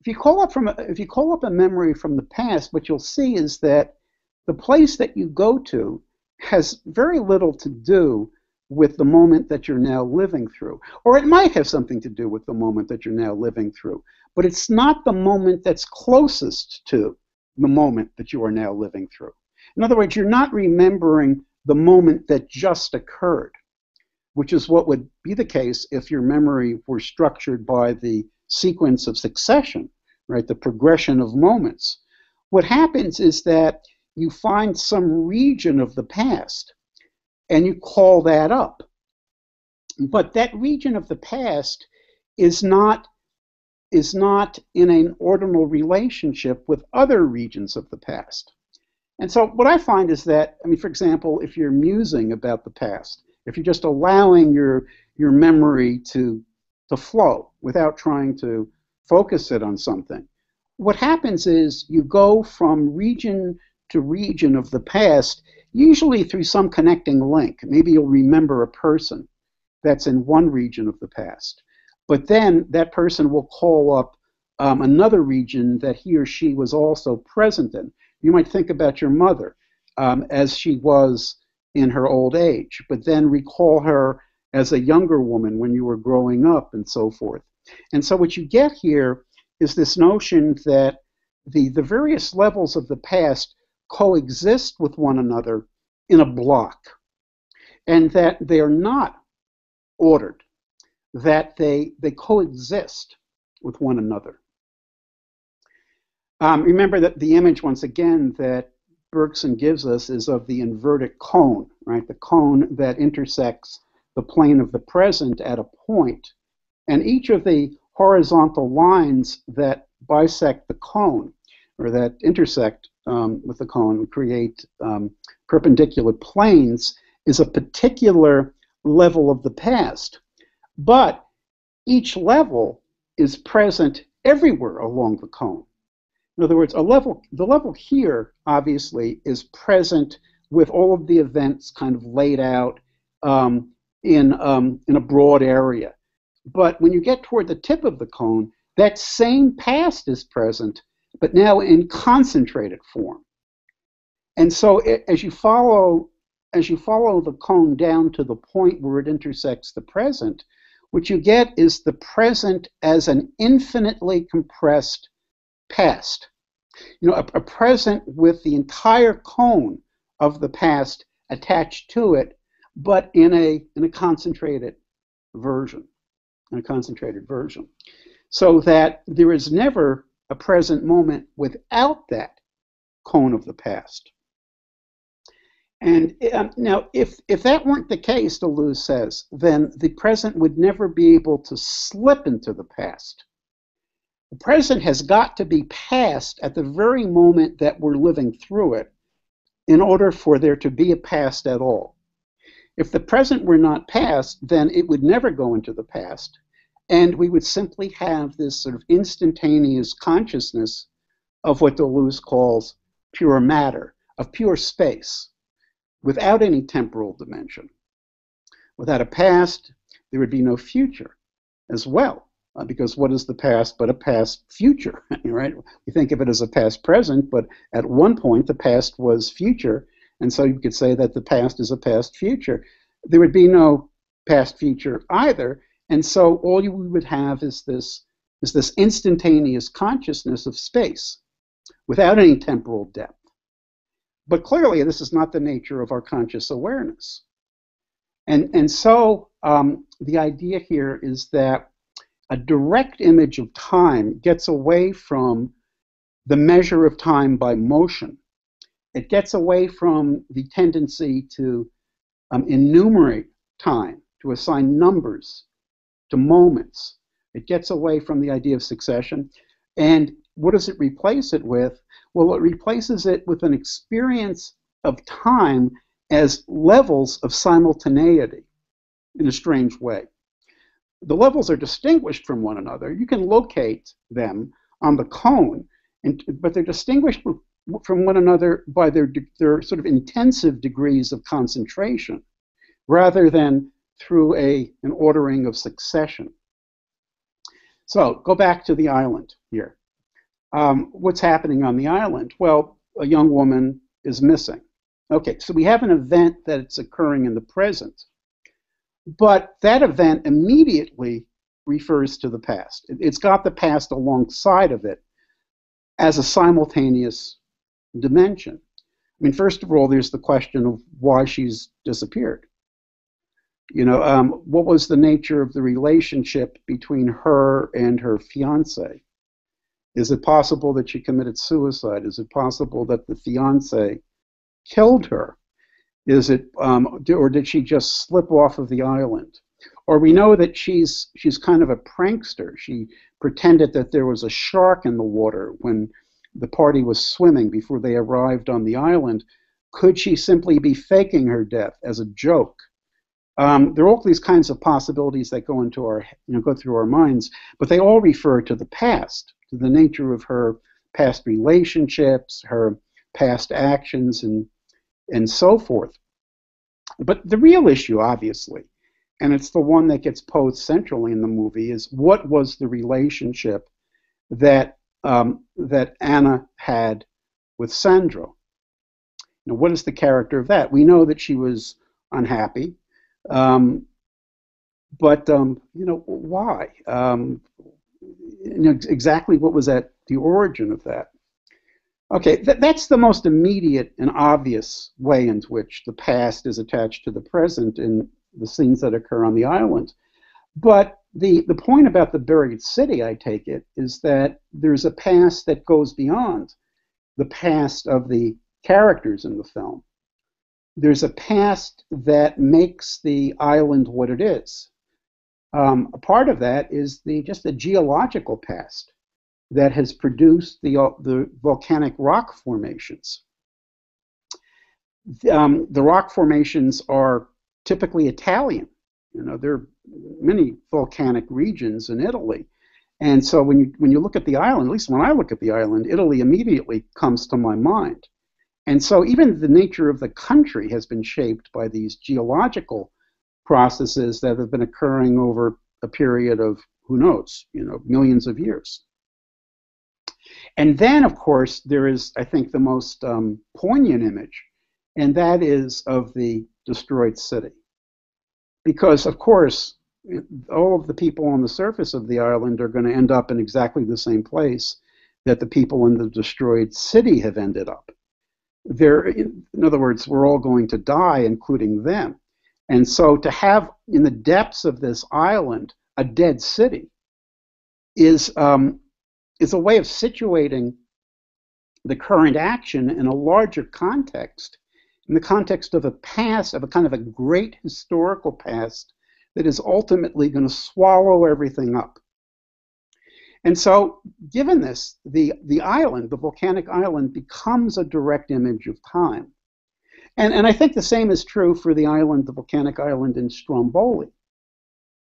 If you call up from a, if you call up a memory from the past, what you'll see is that the place that you go to has very little to do with the moment that you're now living through. Or it might have something to do with the moment that you're now living through. But it's not the moment that's closest to the moment that you are now living through. In other words, you're not remembering the moment that just occurred, which is what would be the case if your memory were structured by the sequence of succession, right, the progression of moments. What happens is that you find some region of the past and you call that up. But that region of the past is not is not in an ordinal relationship with other regions of the past. And so what I find is that, I mean, for example, if you're musing about the past, if you're just allowing your your memory to to flow without trying to focus it on something, what happens is you go from region to region of the past, usually through some connecting link. Maybe you'll remember a person that's in one region of the past. But then that person will call up um, another region that he or she was also present in. You might think about your mother um, as she was in her old age, but then recall her as a younger woman when you were growing up and so forth. And so what you get here is this notion that the, the various levels of the past coexist with one another in a block, and that they are not ordered that they, they coexist with one another. Um, remember that the image, once again, that Bergson gives us is of the inverted cone, right? The cone that intersects the plane of the present at a point. And each of the horizontal lines that bisect the cone, or that intersect um, with the cone, create um, perpendicular planes, is a particular level of the past. But each level is present everywhere along the cone. In other words, a level, the level here obviously is present with all of the events kind of laid out um, in, um, in a broad area. But when you get toward the tip of the cone, that same past is present, but now in concentrated form. And so it, as you follow as you follow the cone down to the point where it intersects the present, what you get is the present as an infinitely compressed past. You know, a, a present with the entire cone of the past attached to it, but in a in a concentrated version, in a concentrated version, so that there is never a present moment without that cone of the past. And um, now, if, if that weren't the case, Deleuze says, then the present would never be able to slip into the past. The present has got to be past at the very moment that we're living through it in order for there to be a past at all. If the present were not past, then it would never go into the past, and we would simply have this sort of instantaneous consciousness of what Deleuze calls pure matter, of pure space without any temporal dimension. Without a past, there would be no future as well. Uh, because what is the past but a past future, *laughs* right? We think of it as a past present, but at one point the past was future, and so you could say that the past is a past future. There would be no past future either, and so all you would have is this is this instantaneous consciousness of space without any temporal depth. But clearly, this is not the nature of our conscious awareness. And, and so um, the idea here is that a direct image of time gets away from the measure of time by motion. It gets away from the tendency to um, enumerate time, to assign numbers to moments. It gets away from the idea of succession. And what does it replace it with? Well, it replaces it with an experience of time as levels of simultaneity in a strange way. The levels are distinguished from one another. You can locate them on the cone, and, but they're distinguished from one another by their, their sort of intensive degrees of concentration rather than through a, an ordering of succession. So go back to the island here. Um, what's happening on the island? Well, a young woman is missing. Okay, so we have an event that's occurring in the present, but that event immediately refers to the past. It's got the past alongside of it as a simultaneous dimension. I mean, first of all, there's the question of why she's disappeared. You know, um, what was the nature of the relationship between her and her fiance? Is it possible that she committed suicide? Is it possible that the fiance killed her? Is it, um, or did she just slip off of the island? Or we know that she's she's kind of a prankster. She pretended that there was a shark in the water when the party was swimming before they arrived on the island. Could she simply be faking her death as a joke? Um, there are all these kinds of possibilities that go into our, you know, go through our minds, but they all refer to the past, to the nature of her past relationships, her past actions, and and so forth. But the real issue, obviously, and it's the one that gets posed centrally in the movie, is what was the relationship that um, that Anna had with Sandro? Now, what is the character of that? We know that she was unhappy. Um, but um, you know why? Um, you know, exactly what was at the origin of that? Okay, th- that's the most immediate and obvious way in which the past is attached to the present in the scenes that occur on the island. But the, the point about the buried city, I take it, is that there's a past that goes beyond the past of the characters in the film there's a past that makes the island what it is. Um, a part of that is the just the geological past that has produced the uh, the volcanic rock formations. Um, the rock formations are typically Italian. You know, there are many volcanic regions in Italy, and so when you when you look at the island, at least when I look at the island, Italy immediately comes to my mind. And so even the nature of the country has been shaped by these geological processes that have been occurring over a period of who knows, you know, millions of years. And then, of course, there is, I think, the most um, poignant image, and that is of the destroyed city. Because, of course, all of the people on the surface of the island are going to end up in exactly the same place that the people in the destroyed city have ended up they're, in other words, we're all going to die, including them. And so to have in the depths of this island a dead city is, um, is a way of situating the current action in a larger context, in the context of a past, of a kind of a great historical past that is ultimately going to swallow everything up. And so, given this, the, the island, the volcanic island, becomes a direct image of time. And, and I think the same is true for the island, the volcanic island in Stromboli.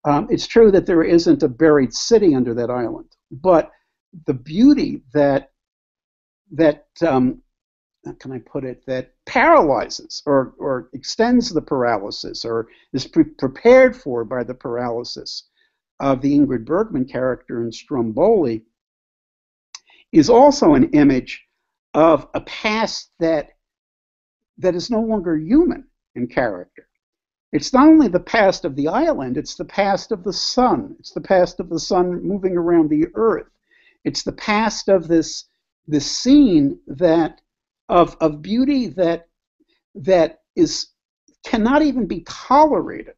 Um, it's true that there isn't a buried city under that island, but the beauty that that um, how can I put it that paralyzes or or extends the paralysis or is pre- prepared for by the paralysis of the Ingrid Bergman character in Stromboli is also an image of a past that that is no longer human in character. It's not only the past of the island, it's the past of the sun. It's the past of the sun moving around the earth. It's the past of this the scene that of of beauty that that is cannot even be tolerated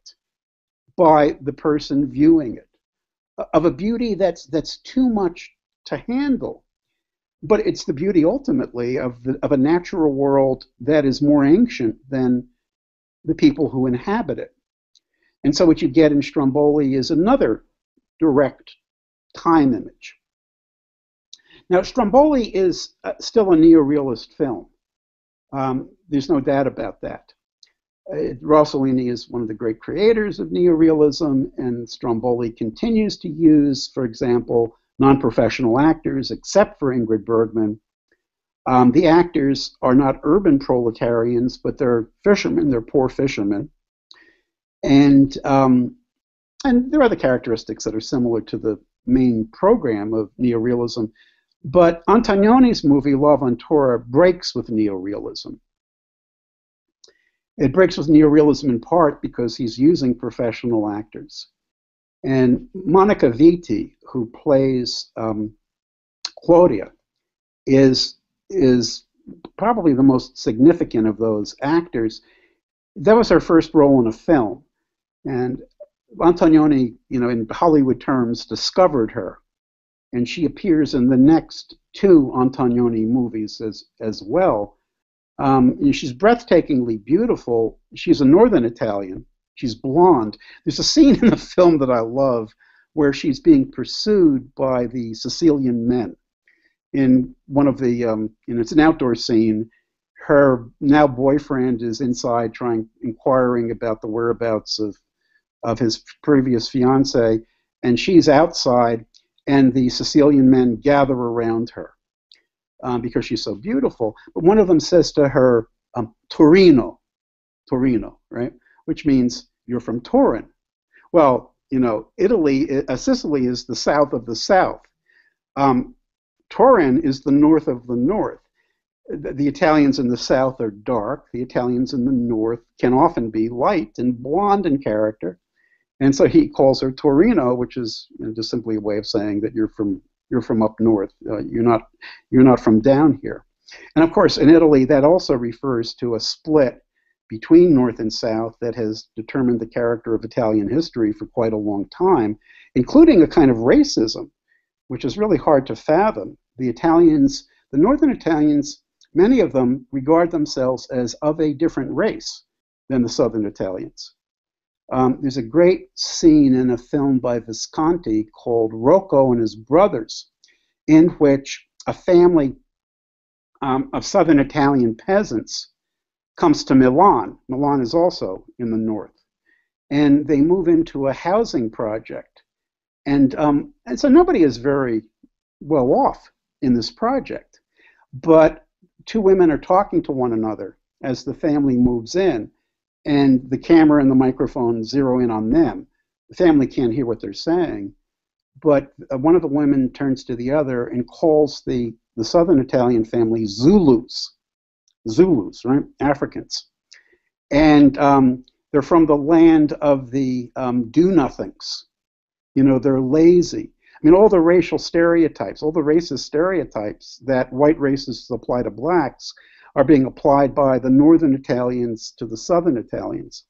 by the person viewing it of a beauty that's that's too much to handle. But it's the beauty ultimately of the, of a natural world that is more ancient than the people who inhabit it. And so what you get in Stromboli is another direct time image. Now Stromboli is uh, still a neorealist film. Um, there's no doubt about that Rossellini is one of the great creators of neorealism, and Stromboli continues to use, for example, non-professional actors, except for Ingrid Bergman. Um, the actors are not urban proletarians, but they're fishermen. They're poor fishermen, and um, and there are other characteristics that are similar to the main program of neorealism. But Antonioni's movie L'Avventura breaks with neorealism it breaks with neorealism in part because he's using professional actors. And Monica Vitti, who plays um, Claudia, is is probably the most significant of those actors. That was her first role in a film, and Antonioni, you know, in Hollywood terms, discovered her, and she appears in the next two Antonioni movies as as well. Um, she's breathtakingly beautiful. She's a northern Italian. She's blonde. There's a scene in the film that I love where she's being pursued by the Sicilian men. In one of the, um, and it's an outdoor scene. Her now boyfriend is inside, trying, inquiring about the whereabouts of, of his previous fiance, and she's outside, and the Sicilian men gather around her um, because she's so beautiful. But one of them says to her, um, Torino, Torino, right? Which means you're from Turin. Well, you know, Italy, uh, Sicily is the south of the south. Um, Turin is the north of the north. The, Italians in the south are dark. The Italians in the north can often be light and blonde in character. And so he calls her Torino, which is you know, just simply a way of saying that you're from you're from up north. Uh, you're not you're not from down here. And of course, in Italy, that also refers to a split between North and South that has determined the character of Italian history for quite a long time, including a kind of racism, which is really hard to fathom. The Italians, the Northern Italians, many of them regard themselves as of a different race than the Southern Italians. Um, there's a great scene in a film by Visconti called Rocco and His Brothers, in which a family um, of southern Italian peasants comes to Milan. Milan is also in the north. And they move into a housing project. And, um, and so nobody is very well off in this project. But two women are talking to one another as the family moves in and the camera and the microphone zero in on them. The family can't hear what they're saying, but uh, one of the women turns to the other and calls the, the southern Italian family Zulus. Zulus, right? Africans. And um, they're from the land of the um, do nothings. You know, they're lazy. I mean, all the racial stereotypes, all the racist stereotypes that white racists apply to blacks are being applied by the northern Italians to the southern Italians.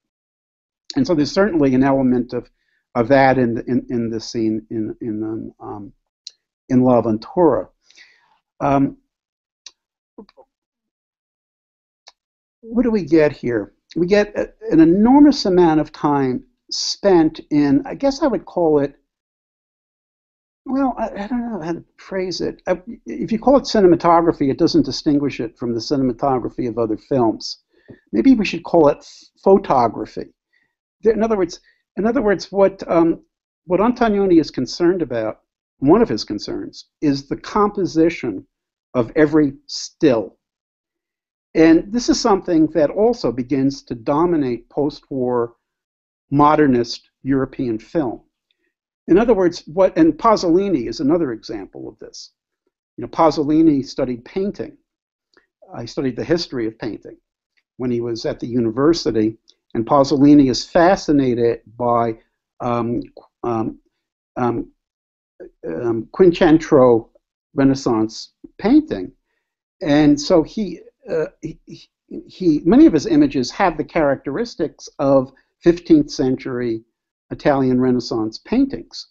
And so there's certainly an element of, of that in, the, in, in this scene in, in, um, in L'Avventura. Um, what do we get here? We get a, an enormous amount of time spent in, I guess I would call it well, I, I, don't know how to phrase it. Uh, if you call it cinematography, it doesn't distinguish it from the cinematography of other films. Maybe we should call it photography. In other words, in other words, what um, what Antonioni is concerned about, one of his concerns, is the composition of every still. And this is something that also begins to dominate post-war modernist European film. In other words, what and Pasolini is another example of this. You know, Pasolini studied painting. I studied the history of painting when he was at the university, and Pasolini is fascinated by um, um, um, um Renaissance painting, and so he, uh, he, he many of his images have the characteristics of 15th century Italian Renaissance paintings.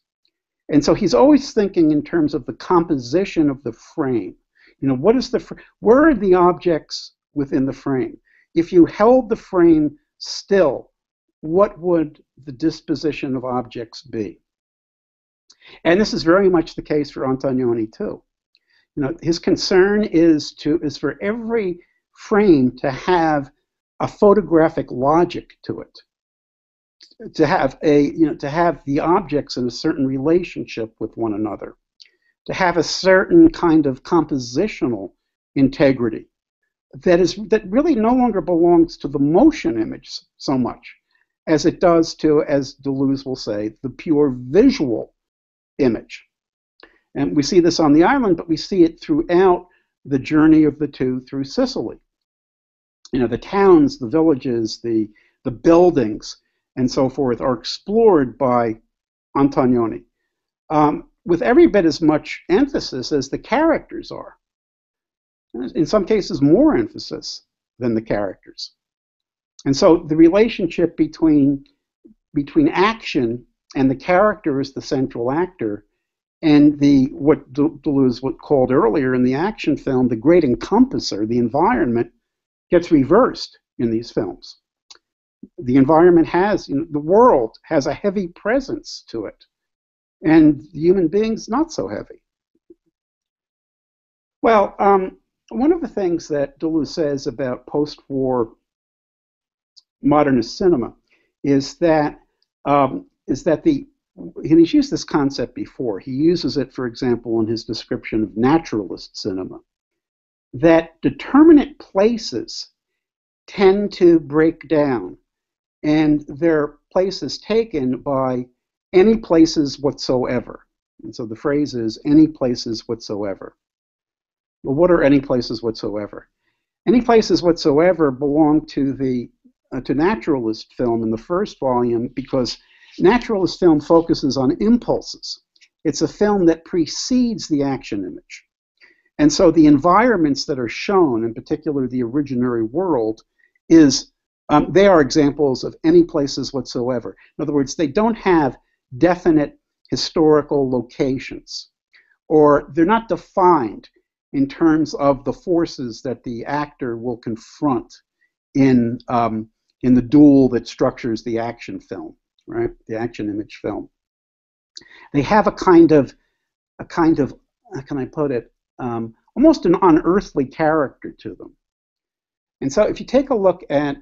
And so he's always thinking in terms of the composition of the frame. You know, what is the fr- where are the objects within the frame? If you held the frame still, what would the disposition of objects be? And this is very much the case for Antonioni too. You know, his concern is to is for every frame to have a photographic logic to it to have a you know to have the objects in a certain relationship with one another to have a certain kind of compositional integrity that is that really no longer belongs to the motion image so much as it does to as Deleuze will say the pure visual image. And we see this on the island but we see it throughout the journey of the two through Sicily. You know the towns the villages the the buildings and so forth are explored by Antonioni um, with every bit as much emphasis as the characters are. In some cases, more emphasis than the characters. And so the relationship between, between action and the character as the central actor and the what Deleuze called earlier in the action film the great encompasser, the environment, gets reversed in these films the environment has, you know, the world has a heavy presence to it, and human beings not so heavy. Well, um, one of the things that Deleuze says about post-war modernist cinema is that um, is that the and he's used this concept before. He uses it, for example, in his description of naturalist cinema, that determinate places tend to break down and their places taken by any places whatsoever. And so the phrase is any places whatsoever. Well, what are any places whatsoever? Any places whatsoever belong to the uh, to naturalist film in the first volume because naturalist film focuses on impulses. It's a film that precedes the action image. And so the environments that are shown, in particular the originary world, is um, they are examples of any places whatsoever. In other words, they don't have definite historical locations, or they're not defined in terms of the forces that the actor will confront in um, in the duel that structures the action film, right? The action image film. They have a kind of a kind of how can I put it? Um, almost an unearthly character to them. And so, if you take a look at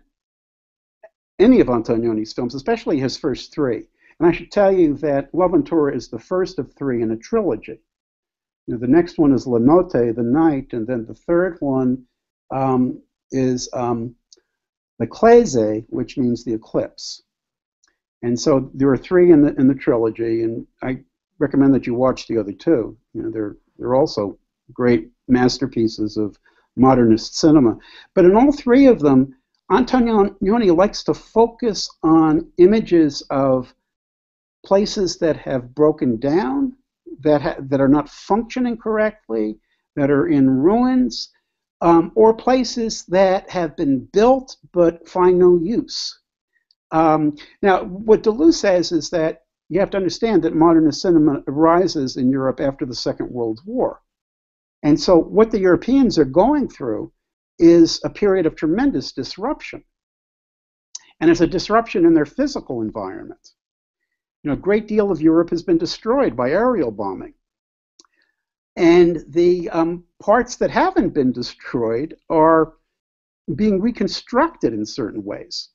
any of Antonioni's films, especially his first three. And I should tell you that L'Avventura is the first of three in a trilogy. You know, the next one is La Notte, the night, and then the third one um, is um, L'Eclisse, which means the eclipse. And so there are three in the in the trilogy, and I recommend that you watch the other two. You know, they're they're also great masterpieces of modernist cinema. But in all three of them, Antonioni likes to focus on images of places that have broken down, that, ha- that are not functioning correctly, that are in ruins, um, or places that have been built but find no use. Um, now, what Deleuze says is that you have to understand that modernist cinema arises in Europe after the Second World War. And so, what the Europeans are going through is a period of tremendous disruption. And it's a disruption in their physical environment. You know, a great deal of Europe has been destroyed by aerial bombing. And the um, parts that haven't been destroyed are being reconstructed in certain ways.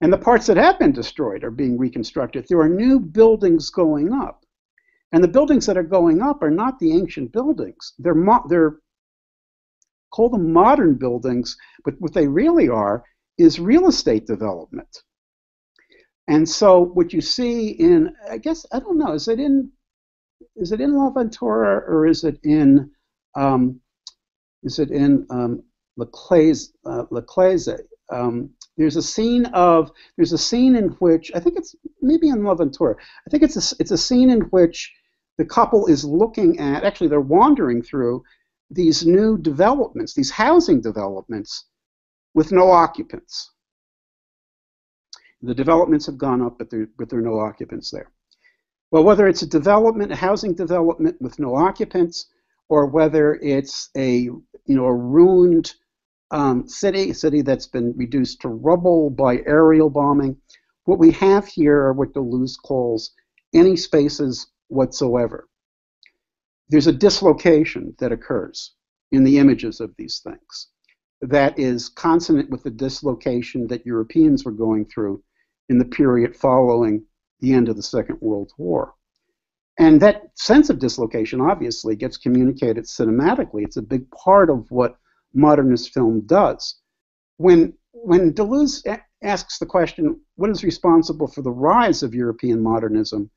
And the parts that have been destroyed are being reconstructed. There are new buildings going up. And the buildings that are going up are not the ancient buildings. They're, they're call them modern buildings, but what they really are is real estate development. And so what you see in, I guess, I don't know, is it in, is it in L'Avventura or is it in, um, is it in um, L'Eclisse? Uh, um, there's a scene of, there's a scene in which, I think it's maybe in L'Avventura, I think it's a, it's a scene in which the couple is looking at, actually they're wandering through these new developments, these housing developments, with no occupants. The developments have gone up, but there, but there are no occupants there. Well, whether it's a development, a housing development with no occupants, or whether it's a you know a ruined um, city, a city that's been reduced to rubble by aerial bombing, what we have here are what Deleuze calls any spaces whatsoever. There's a dislocation that occurs in the images of these things that is consonant with the dislocation that Europeans were going through in the period following the end of the Second World War. And that sense of dislocation obviously gets communicated cinematically. It's a big part of what modernist film does. When, when Deleuze asks the question, what is responsible for the rise of European modernism,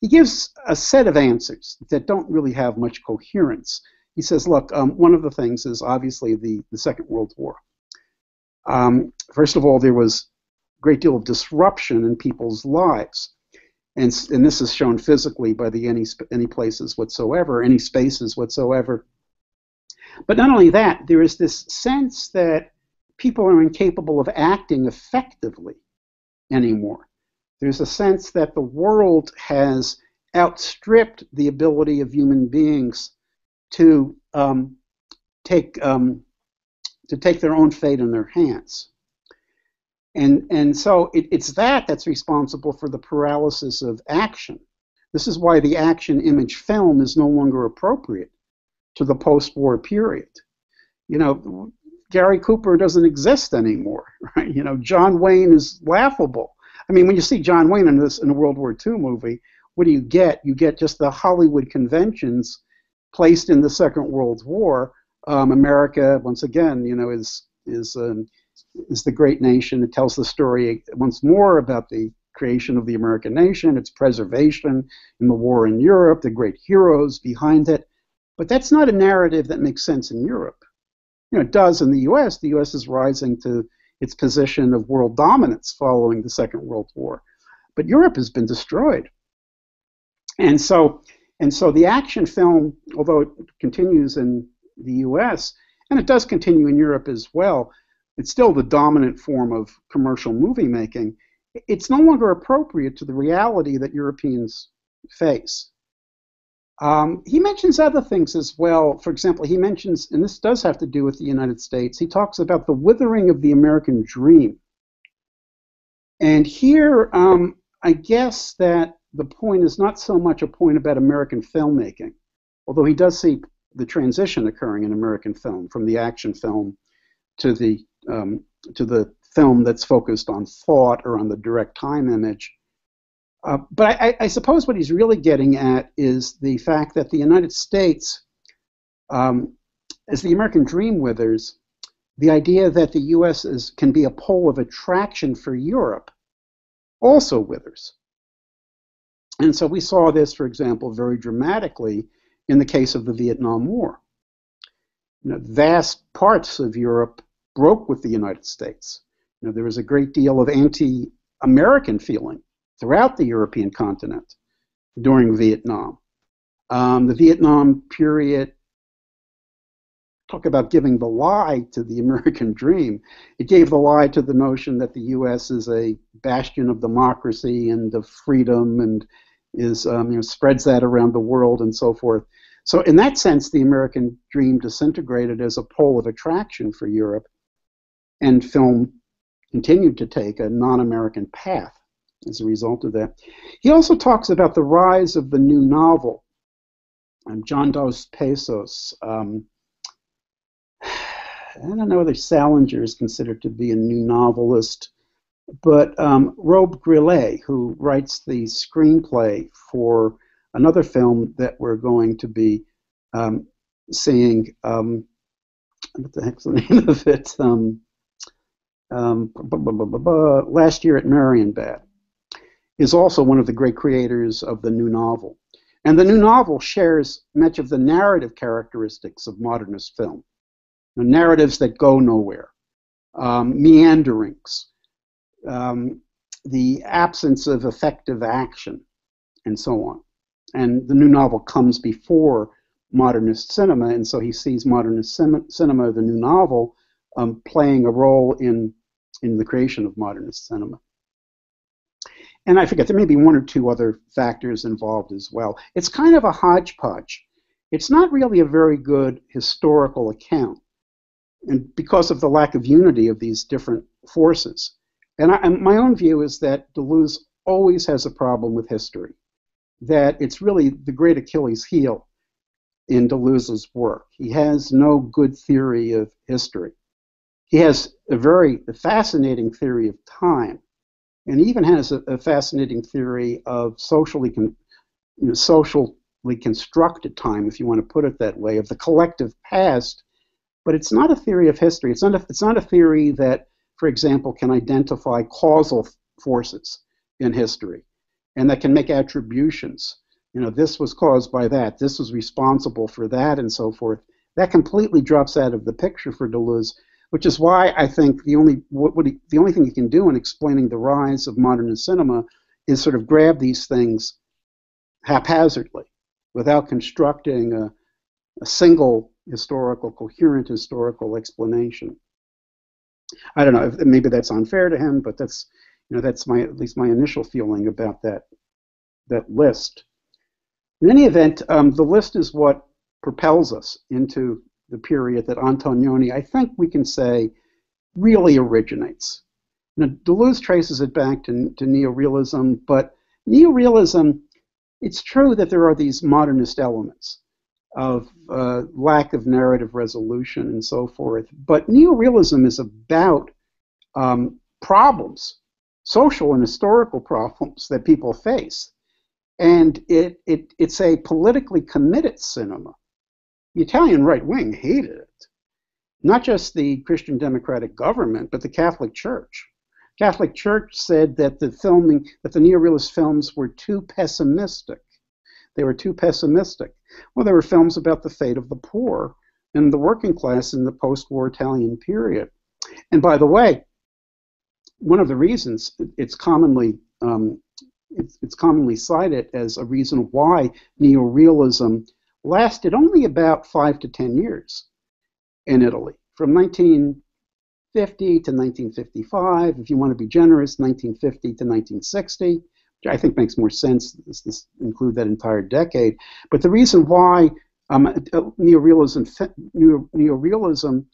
he gives a set of answers that don't really have much coherence. He says, look, um, one of the things is obviously the, the Second World War. Um, first of all, there was a great deal of disruption in people's lives. And, and this is shown physically by the any, any places whatsoever, any spaces whatsoever. But not only that, there is this sense that people are incapable of acting effectively anymore. There's a sense that the world has outstripped the ability of human beings to um, take um, to take their own fate in their hands. And, and so it, it's that that's responsible for the paralysis of action. This is why the action image film is no longer appropriate to the post-war period. You know, Gary Cooper doesn't exist anymore, *laughs* right? You know, John Wayne is laughable. I mean, when you see John Wayne in this in a World War II movie, what do you get? You get just the Hollywood conventions placed in the Second World War. Um, America, once again, you know, is is um, is the great nation. It tells the story once more about the creation of the American nation, its preservation in the war in Europe, the great heroes behind it. But that's not a narrative that makes sense in Europe. You know, it does in the U.S. The U.S. is rising to its position of world dominance following the Second World War, but Europe has been destroyed. And so, and so the action film, although it continues in the U.S. and it does continue in Europe as well, it's still the dominant form of commercial movie making. It's no longer appropriate to the reality that Europeans face. Um, he mentions other things as well. For example, he mentions, and this does have to do with the United States, he talks about the withering of the American dream. And here, um, I guess that the point is not so much a point about American filmmaking, although he does see the transition occurring in American film from the action film to the um, to the film that's focused on thought or on the direct time image. Uh, but I, I, suppose what he's really getting at is the fact that the United States, um, as the American dream withers, the idea that the U.S. Is, can be a pole of attraction for Europe also withers. And so we saw this, for example, very dramatically in the case of the Vietnam War. You know, vast parts of Europe broke with the United States. You know, there was a great deal of anti-American feeling throughout the European continent during Vietnam. Um, the Vietnam period, talk about giving the lie to the *laughs* American dream. It gave the lie to the notion that the U.S. is a bastion of democracy and of freedom and is um, you know spreads that around the world and so forth. So in that sense, the American dream disintegrated as a pole of attraction for Europe, and film continued to take a non-American path as a result of that. He also talks about the rise of the new novel. Um, John Dos Passos. Um, I don't know whether Salinger is considered to be a new novelist, but um, Robbe-Grillet, who writes the screenplay for another film that we're going to be um, seeing, um, what the heck's the *laughs* name of it? Um, um, last year at Marienbad is also one of the great creators of the new novel. And the new novel shares much of the narrative characteristics of modernist film. The narratives that go nowhere, um, meanderings, um, the absence of effective action, and so on. And the new novel comes before modernist cinema, and so he sees modernist cinema, the new novel, um, playing a role in in the creation of modernist cinema. And I forget there may be one or two other factors involved as well. It's kind of a hodgepodge. It's not really a very good historical account, and because of the lack of unity of these different forces. And, I, and my own view is that Deleuze always has a problem with history. That it's really the great Achilles heel in Deleuze's work. He has no good theory of history. He has a very fascinating theory of time, and even has a, a fascinating theory of socially, con, you know, socially constructed time, if you want to put it that way, of the collective past. But it's not a theory of history. It's not a, it's not a theory that, for example, can identify causal forces in history and that can make attributions you know, this was caused by that, this was responsible for that, and so forth. That completely drops out of the picture for Deleuze, which is why I think the only what, what he, the only thing you can do in explaining the rise of modernist cinema is sort of grab these things haphazardly, without constructing a, a single historical, coherent historical explanation. I don't know. If, maybe that's unfair to him, but that's you know that's my at least my initial feeling about that that list. In any event, um, the list is what propels us into the period that Antonioni, I think we can say, really originates. Now, Deleuze traces it back to, to neorealism, but neorealism, it's true that there are these modernist elements of uh, lack of narrative resolution and so forth, but neorealism is about um, problems, social and historical problems that people face and it, it, it's a politically committed cinema. The Italian right wing hated it. Not just the Christian democratic government, but the Catholic Church. Catholic Church said that the filming, that the neorealist films were too pessimistic. They were too pessimistic. Well, there were films about the fate of the poor and the working class in the post-war Italian period. And by the way, one of the reasons it's commonly um, it's, it's commonly cited as a reason why neorealism lasted only about five to ten years in Italy, from 1950 to 1955. If you want to be generous, 1950 to 1960, which I think makes more sense. This include that entire decade. But the reason why um, neorealism, neorealism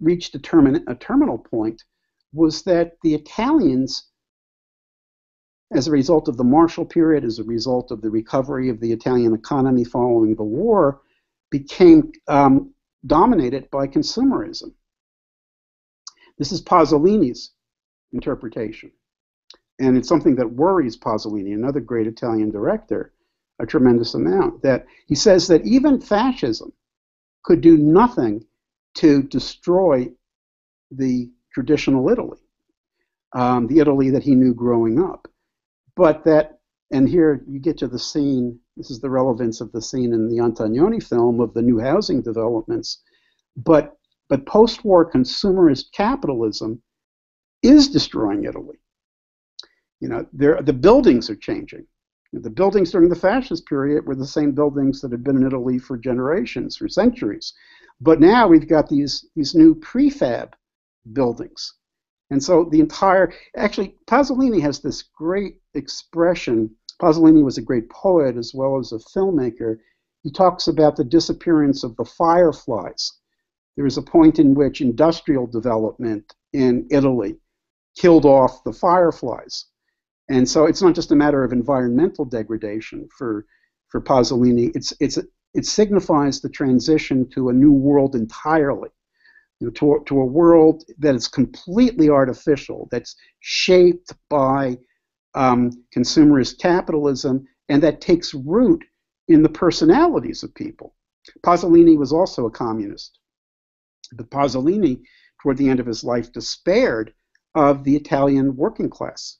reached a, termin, a terminal point was that the Italians as a result of the Marshall period, as a result of the recovery of the Italian economy following the war, became um, dominated by consumerism. This is Pasolini's interpretation. And it's something that worries Pasolini, another great Italian director, a tremendous amount. That he says that even fascism could do nothing to destroy the traditional Italy, um, the Italy that he knew growing up but that, and here you get to the scene, this is the relevance of the scene in the Antonioni film of the new housing developments, but, but post-war consumerist capitalism is destroying Italy. You know, the buildings are changing. The buildings during the fascist period were the same buildings that had been in Italy for generations, for centuries. But now we've got these, these new prefab buildings and so the entire, actually, Pasolini has this great expression. Pasolini was a great poet as well as a filmmaker. He talks about the disappearance of the fireflies. There is a point in which industrial development in Italy killed off the fireflies. And so it's not just a matter of environmental degradation for, for Pasolini, it's, it's, it signifies the transition to a new world entirely you know, to, to a world that is completely artificial, that's shaped by um, consumerist capitalism, and that takes root in the personalities of people. Pasolini was also a communist. But Pasolini, toward the end of his life, despaired of the Italian working class,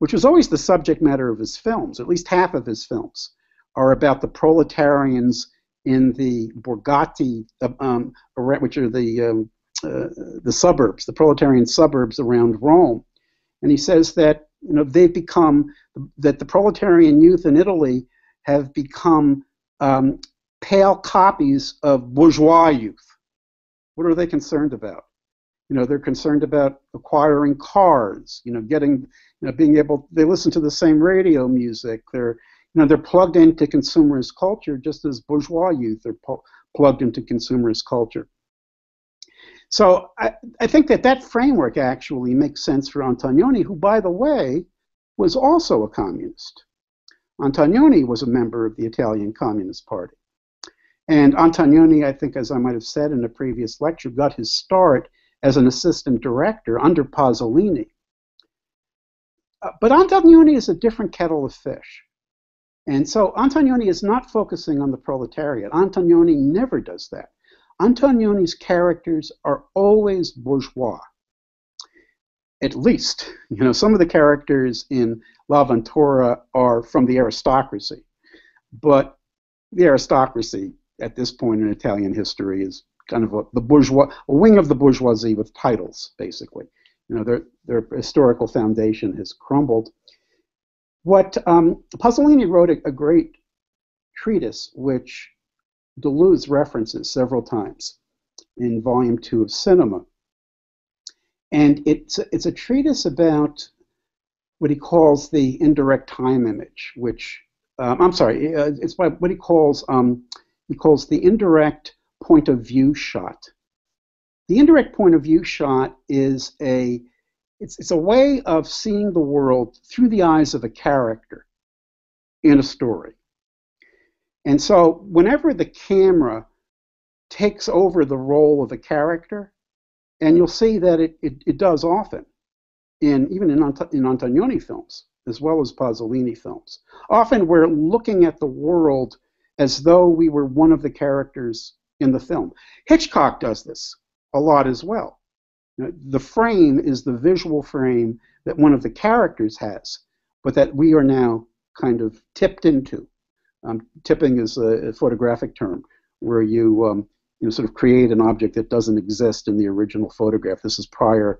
which was always the subject matter of his films. At least half of his films are about the proletarians in the Borgati, um, which are the um, the suburbs, the proletarian suburbs around Rome, and he says that you know they've become that the proletarian youth in Italy have become um, pale copies of bourgeois youth. What are they concerned about? You know, they're concerned about acquiring cars. You know, getting, you know, being able. They listen to the same radio music. They're, you know, they're plugged into consumerist culture just as bourgeois youth are pu- plugged into consumerist culture. So I, I think that that framework actually makes sense for Antonioni, who, by the way, was also a communist. Antonioni was a member of the Italian Communist Party. And Antonioni, I think, as I might have said in a previous lecture, got his start as an assistant director under Pasolini. Uh, but Antonioni is a different kettle of fish. And so Antonioni is not focusing on the proletariat. Antonioni never does that. Antonioni's characters are always bourgeois. At least, you know, some of the characters in L'Avventura are from the aristocracy, but the aristocracy at this point in Italian history is kind of a, the bourgeois, a wing of the bourgeoisie with titles, basically. You know, their their historical foundation has crumbled. What um, Pasolini wrote a, a great treatise, which Deleuze references several times in Volume 2 of Cinema. And it's, it's a treatise about what he calls the indirect time image, which, um, I'm sorry, uh, it's what he calls, um, he calls the indirect point of view shot. The indirect point of view shot is a, it's, it's a way of seeing the world through the eyes of a character in a story. And so whenever the camera takes over the role of a character, and you'll see that it, it, it does often, in even in, in Antonioni films, as well as Pasolini films. Often we're looking at the world as though we were one of the characters in the film. Hitchcock does this a lot as well. You know, the frame is the visual frame that one of the characters has, but that we are now kind of tipped into. Um, tipping is a, a, photographic term where you um, you know sort of create an object that doesn't exist in the original photograph. This is prior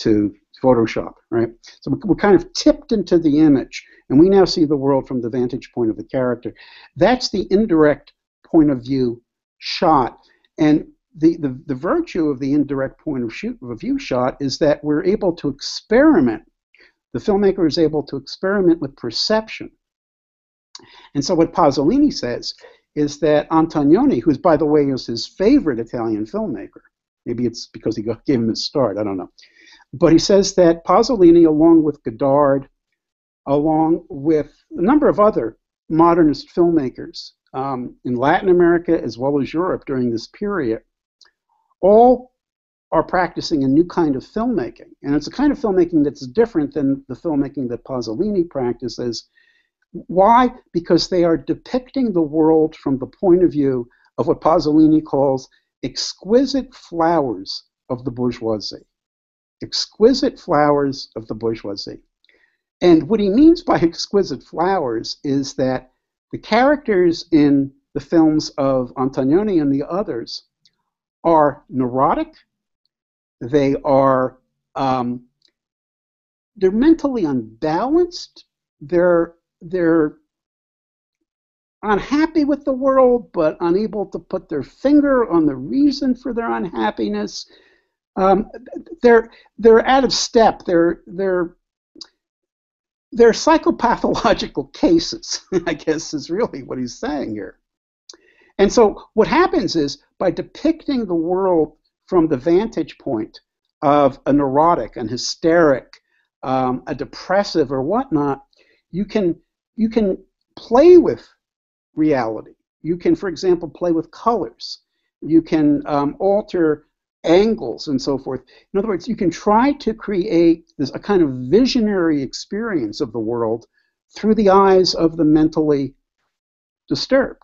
to Photoshop, right? So we're kind of tipped into the image, and we now see the world from the vantage point of the character. That's the indirect point of view shot, and the, the, the virtue of the indirect point of, shoot, of view shot is that we're able to experiment. The filmmaker is able to experiment with perception and so what Pasolini says is that Antonioni, who's by the way is his favorite Italian filmmaker, maybe it's because he gave him his start, I don't know, but he says that Pasolini, along with Godard, along with a number of other modernist filmmakers um, in Latin America as well as Europe during this period, all are practicing a new kind of filmmaking. And it's a kind of filmmaking that's different than the filmmaking that Pasolini practices why? Because they are depicting the world from the point of view of what Pasolini calls exquisite flowers of the bourgeoisie. Exquisite flowers of the bourgeoisie. And what he means by exquisite flowers is that the characters in the films of Antonioni and the others are neurotic, they are um, they're mentally unbalanced, they're they're unhappy with the world but unable to put their finger on the reason for their unhappiness. Um, they're they're out of step. They're they're they're psychopathological *laughs* cases. I guess is really what he's saying here. And so what happens is by depicting the world from the vantage point of a neurotic, an hysteric, um, a depressive, or whatnot, you can you can play with reality. You can, for example, play with colors. You can um, alter angles and so forth. In other words, you can try to create this a kind of visionary experience of the world through the eyes of the mentally disturbed.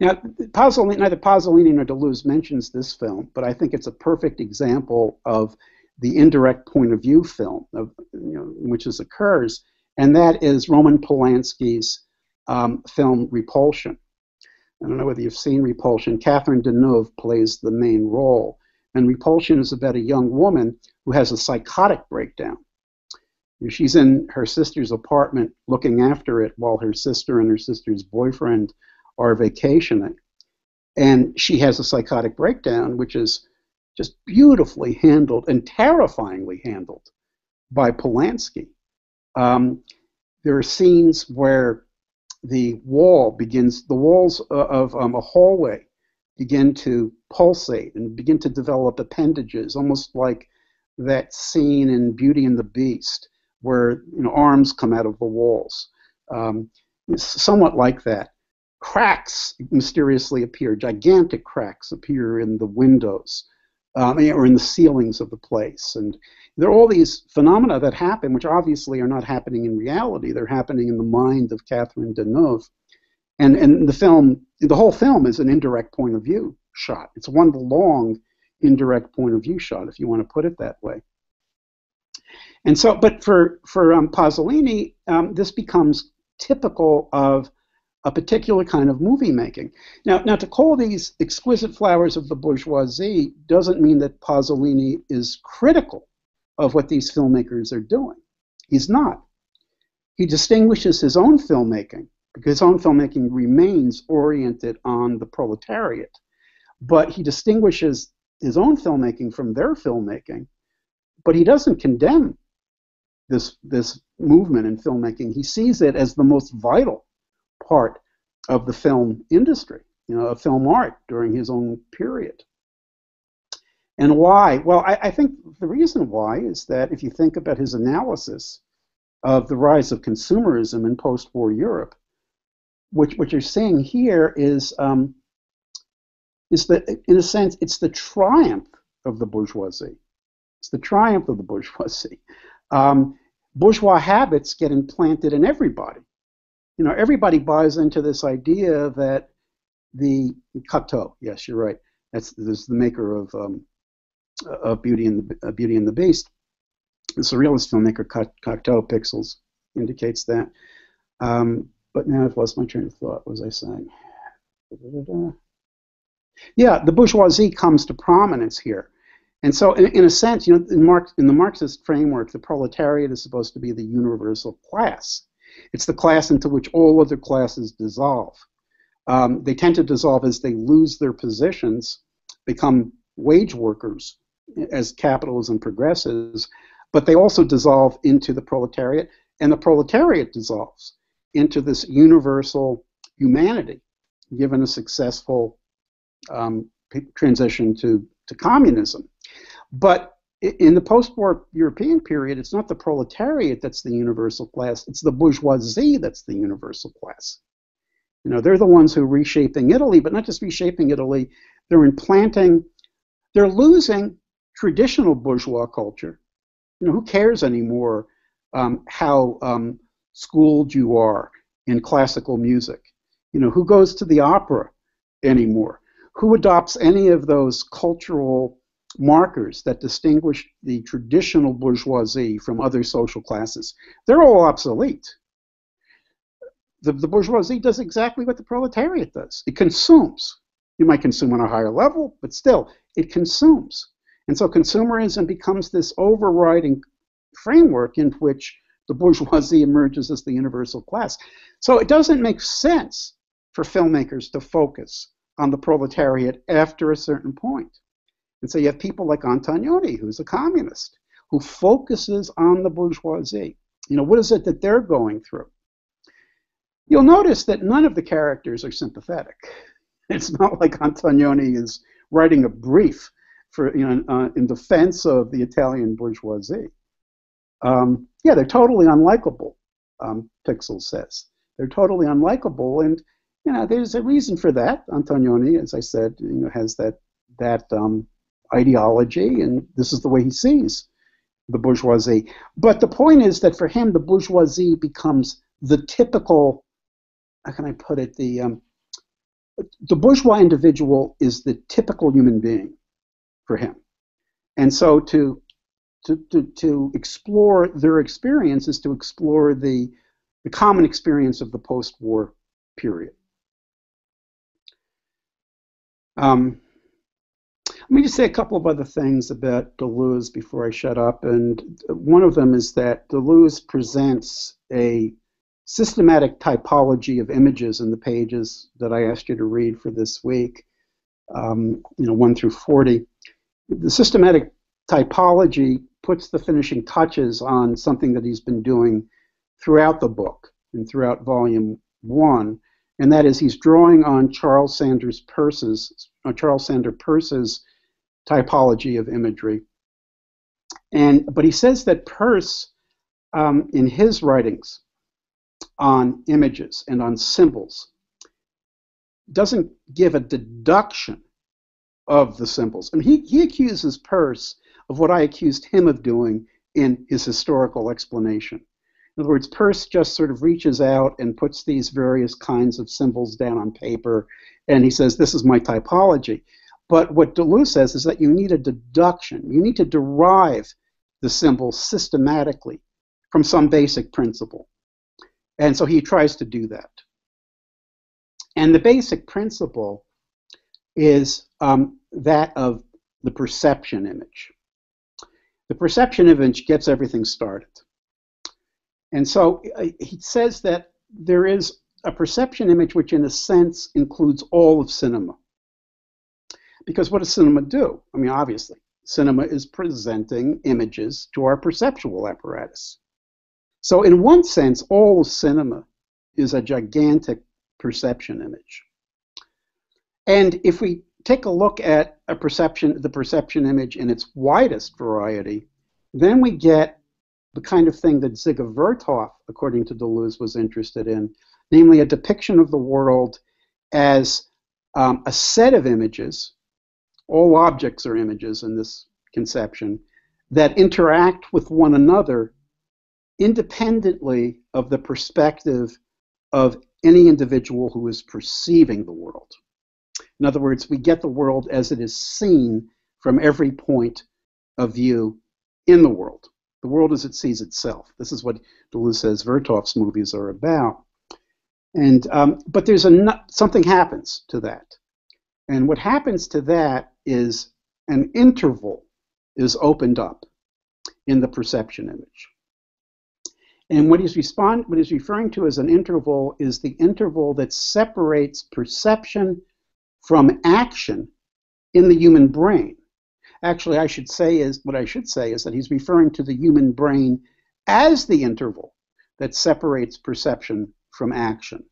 Now, Pasolini, neither Pasolini nor Deleuze mentions this film, but I think it's a perfect example of the indirect point of view film, of, you know, which this occurs and that is Roman Polanski's um, film Repulsion. I don't know whether you've seen Repulsion. Catherine Deneuve plays the main role. And Repulsion is about a young woman who has a psychotic breakdown. She's in her sister's apartment looking after it while her sister and her sister's boyfriend are vacationing. And she has a psychotic breakdown, which is just beautifully handled and terrifyingly handled by Polanski. Um, there are scenes where the wall begins, the walls of um, a hallway begin to pulsate and begin to develop appendages, almost like that scene in Beauty and the Beast, where you know arms come out of the walls. Um, it's somewhat like that. Cracks mysteriously appear, gigantic cracks appear in the windows um, or in the ceilings of the place. And there are all these phenomena that happen, which obviously are not happening in reality. They're happening in the mind of Catherine Deneuve. And, and the film, the whole film is an indirect point of view shot. It's one long indirect point of view shot, if you want to put it that way. And so, but for for um, Pasolini, um, this becomes typical of a particular kind of movie making. Now, now to call these exquisite flowers of the bourgeoisie doesn't mean that Pasolini is critical of what these filmmakers are doing. He's not. He distinguishes his own filmmaking because his own filmmaking remains oriented on the proletariat, but he distinguishes his own filmmaking from their filmmaking, but he doesn't condemn this this movement in filmmaking. He sees it as the most vital part of the film industry, you know, of film art during his own period. And why? Well, I, I, think the reason why is that if you think about his analysis of the rise of consumerism in post-war Europe, which what you're seeing here is um, is that in a sense it's the triumph of the bourgeoisie. It's the triumph of the bourgeoisie. Um, bourgeois habits get implanted in everybody you know, everybody buys into this idea that the Cocteau, yes, you're right. That's this is the maker of um, of Beauty and the uh, Beauty and the Beast. The surrealist filmmaker Cocteau Pixels indicates that. Um, but now I've lost my train of thought. What was I saying? Yeah, the bourgeoisie comes to prominence here. And so, in, in a sense, you know, in, Marx, in the Marxist framework, the proletariat is supposed to be the universal class. It's the class into which all other classes dissolve. Um, they tend to dissolve as they lose their positions, become wage workers as capitalism progresses, but they also dissolve into the proletariat, and the proletariat dissolves into this universal humanity, given a successful um, transition to, to communism. But in the post-war European period, it's not the proletariat that's the universal class; it's the bourgeoisie that's the universal class. You know, they're the ones who are reshaping Italy, but not just reshaping Italy. They're implanting, they're losing traditional bourgeois culture. You know, who cares anymore um, how um, schooled you are in classical music? You know, who goes to the opera anymore? Who adopts any of those cultural markers that distinguish the traditional bourgeoisie from other social classes. They're all obsolete. The, the bourgeoisie does exactly what the proletariat does it consumes. You might consume on a higher level, but still, it consumes. And so consumerism becomes this overriding framework in which the bourgeoisie emerges as the universal class. So it doesn't make sense for filmmakers to focus on the proletariat after a certain point. And so you have people like Antonioni, who's a communist, who focuses on the bourgeoisie. You know, what is it that they're going through? You'll notice that none of the characters are sympathetic. *laughs* It's not like Antonioni is writing a brief for you know uh, in defense of the Italian bourgeoisie. Um, yeah, they're totally unlikable. Um, Pixel says they're totally unlikable, and you know there's a reason for that. Antonioni, as I said, you know, has that that um, ideology, and this is the way he sees the bourgeoisie. But the point is that for him, the bourgeoisie becomes the typical, how can I put it, the, um, the bourgeois individual is the typical human being for him. And so to, to, to, to explore their experience is to explore the, the common experience of the post war period. Um, let me just say a couple of other things about Deleuze before I shut up. And one of them is that Deleuze presents a systematic typology of images in the pages that I asked you to read for this week, um, you know, 1 through 40. The systematic typology puts the finishing touches on something that he's been doing throughout the book and throughout volume 1, and that is he's drawing on Charles Sanders Peirce's, uh, Charles Sanders Peirce's typology of imagery. And, but he says that Peirce, um, in his writings, on images and on symbols doesn't give a deduction of the symbols. I mean, he, he accuses Peirce of what I accused him of doing in his historical explanation. In other words, Peirce just sort of reaches out and puts these various kinds of symbols down on paper, and he says, This is my typology. But what Deleuze says is that you need a deduction. You need to derive the symbol systematically from some basic principle. And so he tries to do that. And the basic principle is um, that of the perception image. The perception image gets everything started. And so uh, he says that there is a perception image which, in a sense, includes all of cinema. Because what does cinema do? I mean, obviously, cinema is presenting images to our perceptual apparatus. So, in one sense, all cinema is a gigantic perception image. And if we take a look at a perception, the perception image in its widest variety, then we get the kind of thing that Dziga Vertov, according to Deleuze, was interested in, namely a depiction of the world as um, a set of images. All objects are images in this conception that interact with one another independently of the perspective of any individual who is perceiving the world. In other words, we get the world as it is seen from every point of view in the world. The world as it sees itself. This is what Deleuze says Vertov's movies are about. And um, but there's a something happens to that, and what happens to that is an interval is opened up in the perception image. And what he's, respond, what he's referring to as an interval is the interval that separates perception from action in the human brain. Actually, I should say is what I should say is that he's referring to the human brain as the interval that separates perception from action.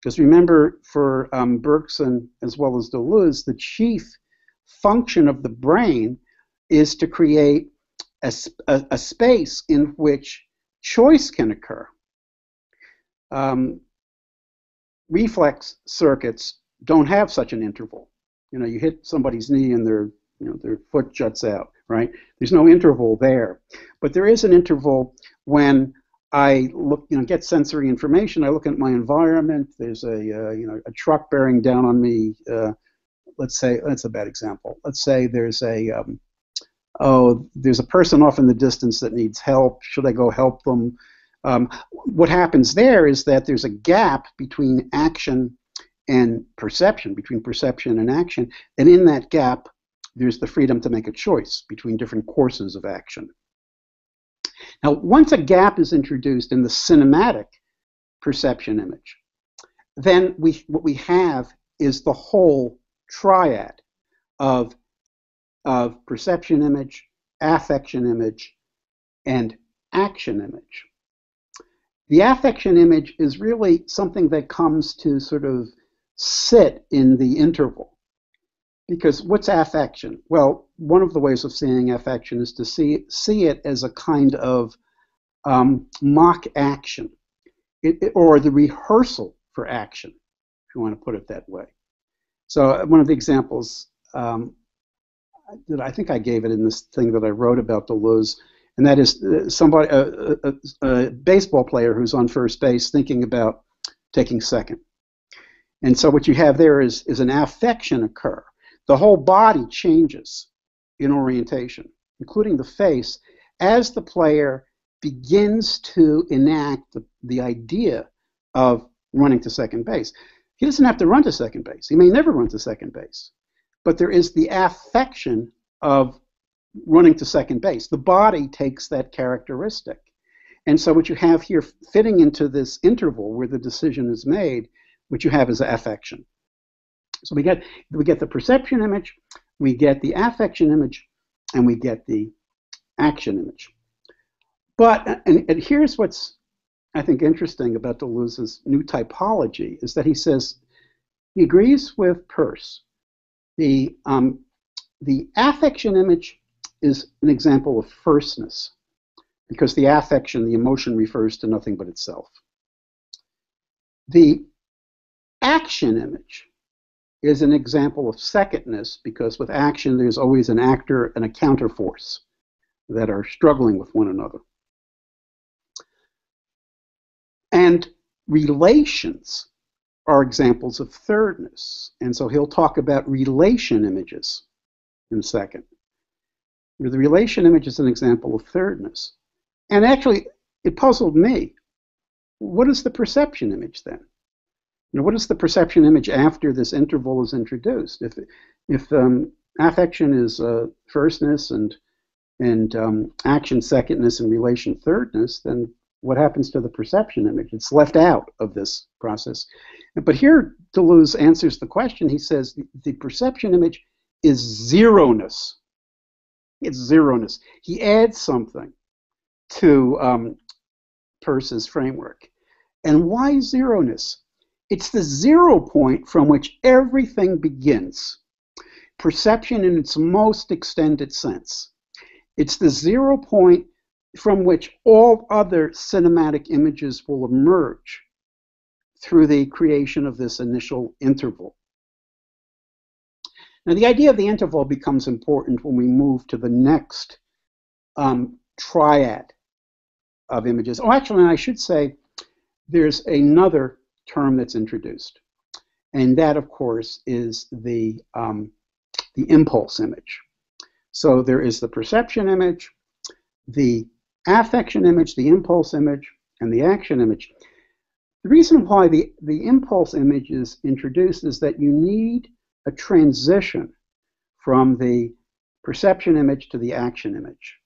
Because remember, for um, Bergson as well as Deleuze, the chief function of the brain is to create a, a, a space in which choice can occur. Um, reflex circuits don't have such an interval. You know, you hit somebody's knee and their you know their foot juts out, right? There's no interval there, but there is an interval when I look, you know, get sensory information. I look at my environment. There's a uh, you know a truck bearing down on me. Uh, let's say that's a bad example. Let's say there's a um, oh, there's a person off in the distance that needs help. Should I go help them? Um, what happens there is that there's a gap between action and perception, between perception and action, and in that gap, there's the freedom to make a choice between different courses of action. Now, once a gap is introduced in the cinematic perception image, then we, what we have is the whole triad of of perception image, affection image, and action image. The affection image is really something that comes to sort of sit in the interval. Because what's affection? Well, one of the ways of seeing affection is to see, see it as a kind of um, mock action, it, or the rehearsal for action, if you want to put it that way. So, one of the examples um, I think I gave it in this thing that I wrote about Deleuze, and that is uh, somebody, a, a, a, baseball player who's on first base thinking about taking second. And so what you have there is, is an affection occur. The whole body changes in orientation, including the face, as the player begins to enact the, the idea of running to second base. He doesn't have to run to second base. He may never run to second base but there is the affection of running to second base. The body takes that characteristic. And so what you have here fitting into this interval where the decision is made, what you have is affection. So we get we get the perception image, we get the affection image, and we get the action image. But and, and here's what's I think interesting about Deleuze's new typology is that he says he agrees with Peirce. The um, the affection image is an example of firstness because the affection, the emotion, refers to nothing but itself. The action image is an example of secondness because with action there's always an actor and a counterforce that are struggling with one another. And relations are examples of thirdness. And so he'll talk about relation images in a second. The relation image is an example of thirdness. And actually, it puzzled me. What is the perception image then? You know, what is the perception image after this interval is introduced? If, if um, affection is uh, firstness and and um, action secondness and relation thirdness, then what happens to the perception image? It's left out of this process. But here Deleuze answers the question. He says the, perception image is zero-ness. It's zero-ness. He adds something to um, Peirce's framework. And why zero-ness? It's the zero point from which everything begins. Perception in its most extended sense. It's the zero point from which all other cinematic images will emerge through the creation of this initial interval. Now, the idea of the interval becomes important when we move to the next um, triad of images. Oh, actually, I should say there's another term that's introduced, and that, of course, is the um, the impulse image. So there is the perception image, the affection image, the impulse image, and the action image. The reason why the, the impulse image is introduced is that you need a transition from the perception image to the action image.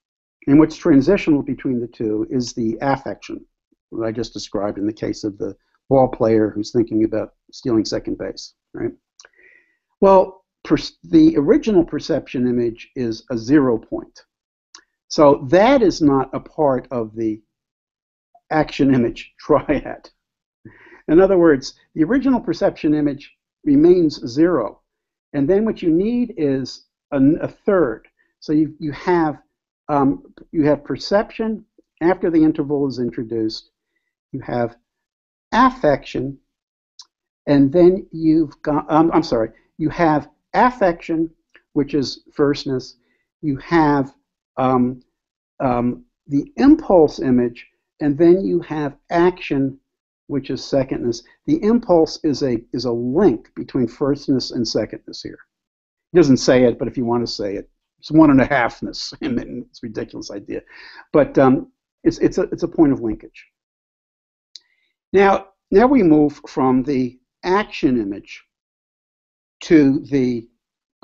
And what's transitional between the two is the affection that I just described in the case of the ball player who's thinking about stealing second base, right? Well, the original perception image is a zero point. So that is not a part of the action image *laughs* triad. In other words, the original perception image remains zero. And then what you need is a, a third. So you, you, have, um, you have perception after the interval is introduced. You have affection. And then you've got, um, I'm sorry, you have affection, which is firstness. You have um, um, the impulse image, and then you have action, which is secondness. The impulse is a is a link between firstness and secondness here. He doesn't say it, but if you want to say it, it's one and a halfness, *laughs* and it's a ridiculous idea, but um, it's it's a it's a point of linkage. Now now we move from the action image to the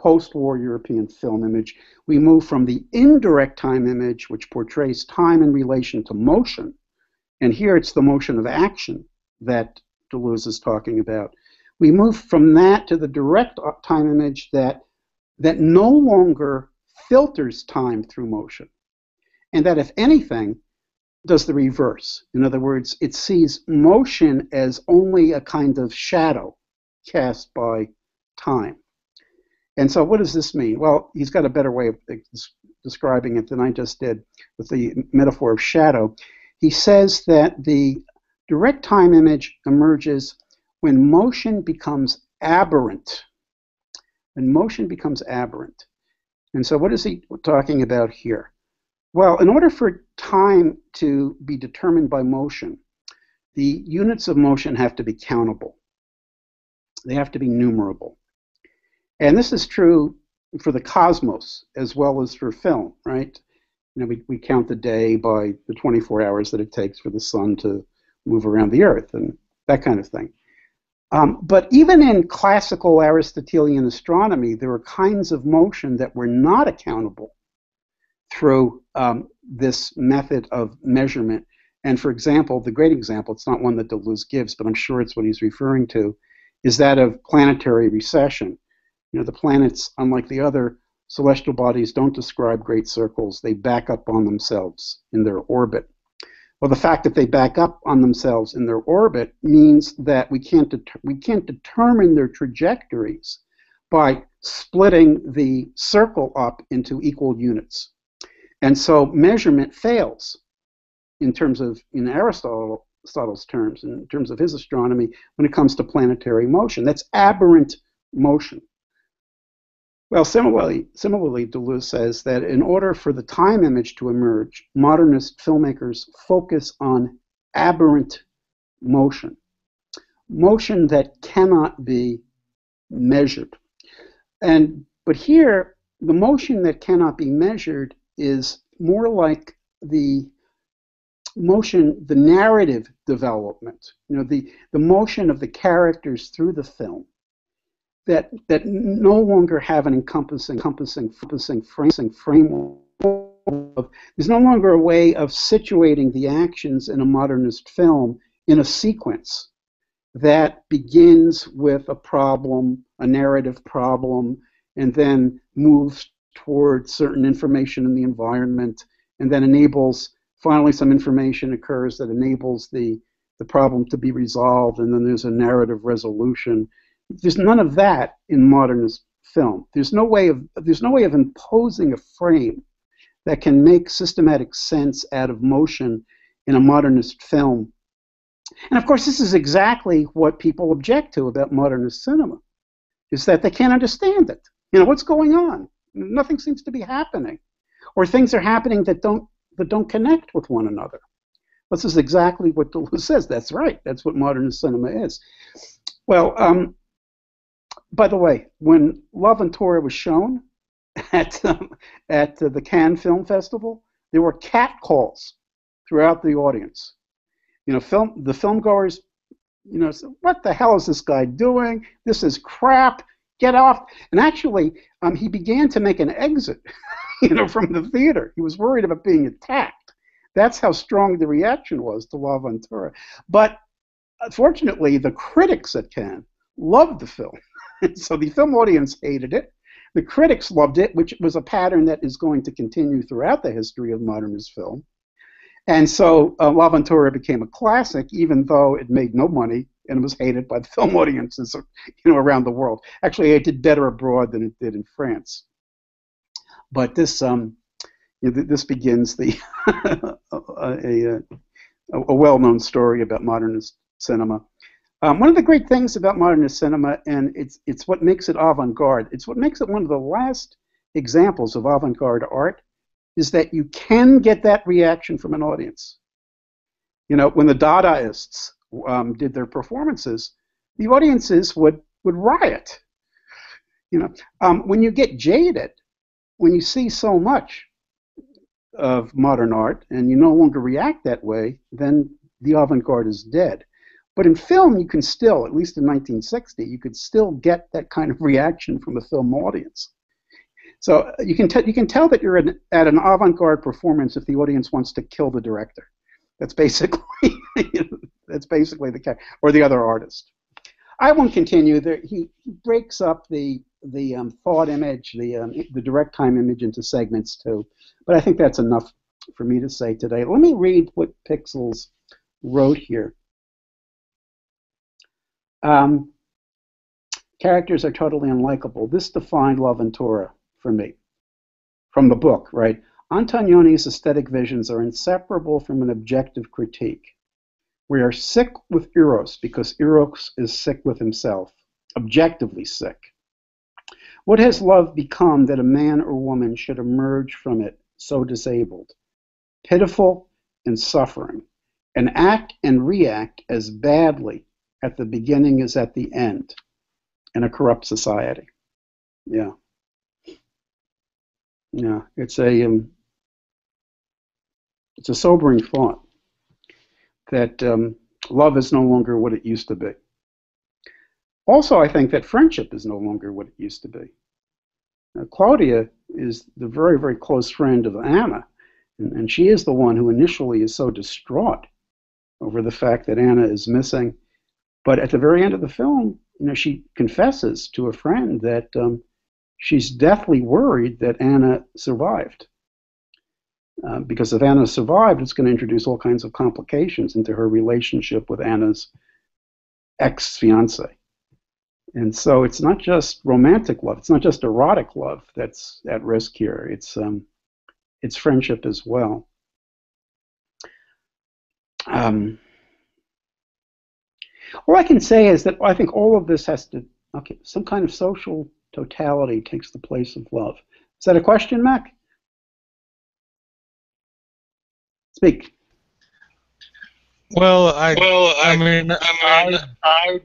post-war European film image, we move from the indirect time image, which portrays time in relation to motion, and here it's the motion of action that Deleuze is talking about. We move from that to the direct uh, time image that, that no longer filters time through motion, and that, if anything, does the reverse. In other words, it sees motion as only a kind of shadow cast by time. And so, what does this mean? Well, he's got a better way of describing it than I just did with the metaphor of shadow. He says that the direct time image emerges when motion becomes aberrant. When motion becomes aberrant. And so, what is he talking about here? Well, in order for time to be determined by motion, the units of motion have to be countable. They have to be numerable. And this is true for the cosmos as well as for film, right? You know, we, we count the day by the 24 hours that it takes for the sun to move around the earth and that kind of thing. Um, but even in classical Aristotelian astronomy, there are kinds of motion that were not accountable through um, this method of measurement, And for example, the great example, it's not one that Deleuze gives, but I'm sure it's what he's referring to, is that of planetary recession. You know, the planets, unlike the other celestial bodies, don't describe great circles. They back up on themselves in their orbit. Well, the fact that they back up on themselves in their orbit means that we can't, det- we can't determine their trajectories by splitting the circle up into equal units. And so measurement fails in terms of, in Aristotle, Aristotle's terms, in terms of his astronomy, when it comes to planetary motion. That's aberrant motion. Well, similarly, similarly, Deleuze says that in order for the time image to emerge, modernist filmmakers focus on aberrant motion, motion that cannot be measured. And but here, the motion that cannot be measured is more like the motion, the narrative development, you know, the, the motion of the characters through the film that that no longer have an encompassing, encompassing, encompassing framing framework. Of, there's no longer a way of situating the actions in a modernist film in a sequence that begins with a problem, a narrative problem, and then moves towards certain information in the environment, and then enables finally some information occurs that enables the the problem to be resolved, and then there's a narrative resolution. There's none of that in modernist film. There's no way of there's no way of imposing a frame that can make systematic sense out of motion in a modernist film. And of course, this is exactly what people object to about modernist cinema, is that they can't understand it. You know, what's going on? Nothing seems to be happening. Or things are happening that don't that don't connect with one another. This is exactly what Deleuze says. That's right. That's what modernist cinema is. Well, um, by the way, when L'Avventura was shown at um, at uh, the Cannes Film Festival, there were cat calls throughout the audience. You know, film the film goers, you know, said, what the hell is this guy doing? This is crap. Get off! And actually, um, he began to make an exit, *laughs* you know, from the theater. He was worried about being attacked. That's how strong the reaction was to L'Avventura. But fortunately, the critics at Cannes loved the film. *laughs* so the film audience hated it. The critics loved it, which was a pattern that is going to continue throughout the history of modernist film. And so uh, L'Avventura became a classic, even though it made no money and was hated by the *laughs* film audiences, you know, around the world. Actually, it did better abroad than it did in France. But this, um, you know, this begins the *laughs* a, a, a well-known story about modernist cinema. Um, one of the great things about modernist cinema, and it's it's what makes it avant-garde. It's what makes it one of the last examples of avant-garde art, is that you can get that reaction from an audience. You know, when the Dadaists um, did their performances, the audiences would would riot. You know, um, when you get jaded, when you see so much of modern art and you no longer react that way, then the avant-garde is dead. But in film, you can still, at least in 1960, you could still get that kind of reaction from a film audience. So uh, you can, you can tell that you're at, at an avant-garde performance if the audience wants to kill the director. That's basically *laughs* that's basically the case, or the other artist. I won't continue. There, he, he breaks up the the um, thought image, the um, the direct time image into segments too. But I think that's enough for me to say today. Let me read what Pixels wrote here. Um, characters are totally unlikable. This defined L'Avventura for me from the book, right? Antonioni's aesthetic visions are inseparable from an objective critique. We are sick with Eros because Eros is sick with himself, objectively sick. What has love become that a man or woman should emerge from it so disabled? Pitiful and suffering, and act and react as badly at the beginning is at the end in a corrupt society. Yeah. Yeah, it's a um, it's a sobering thought that um, love is no longer what it used to be. Also, I think that friendship is no longer what it used to be. Now, Claudia is the very, very close friend of Anna, And, and she is the one who initially is so distraught over the fact that Anna is missing. But at the very end of the film, you know, she confesses to a friend that um, she's deathly worried that Anna survived. Uh, because if Anna survived, it's going to introduce all kinds of complications into her relationship with Anna's ex fiance. And so it's not just romantic love, it's not just erotic love that's at risk here. It's, um, it's friendship as well. Um, all I can say is that I think all of this has to, okay, some kind of social totality takes the place of love. Is that a question, Mac? Speak. Well, I, Well, I I, mean, I mean, I, I,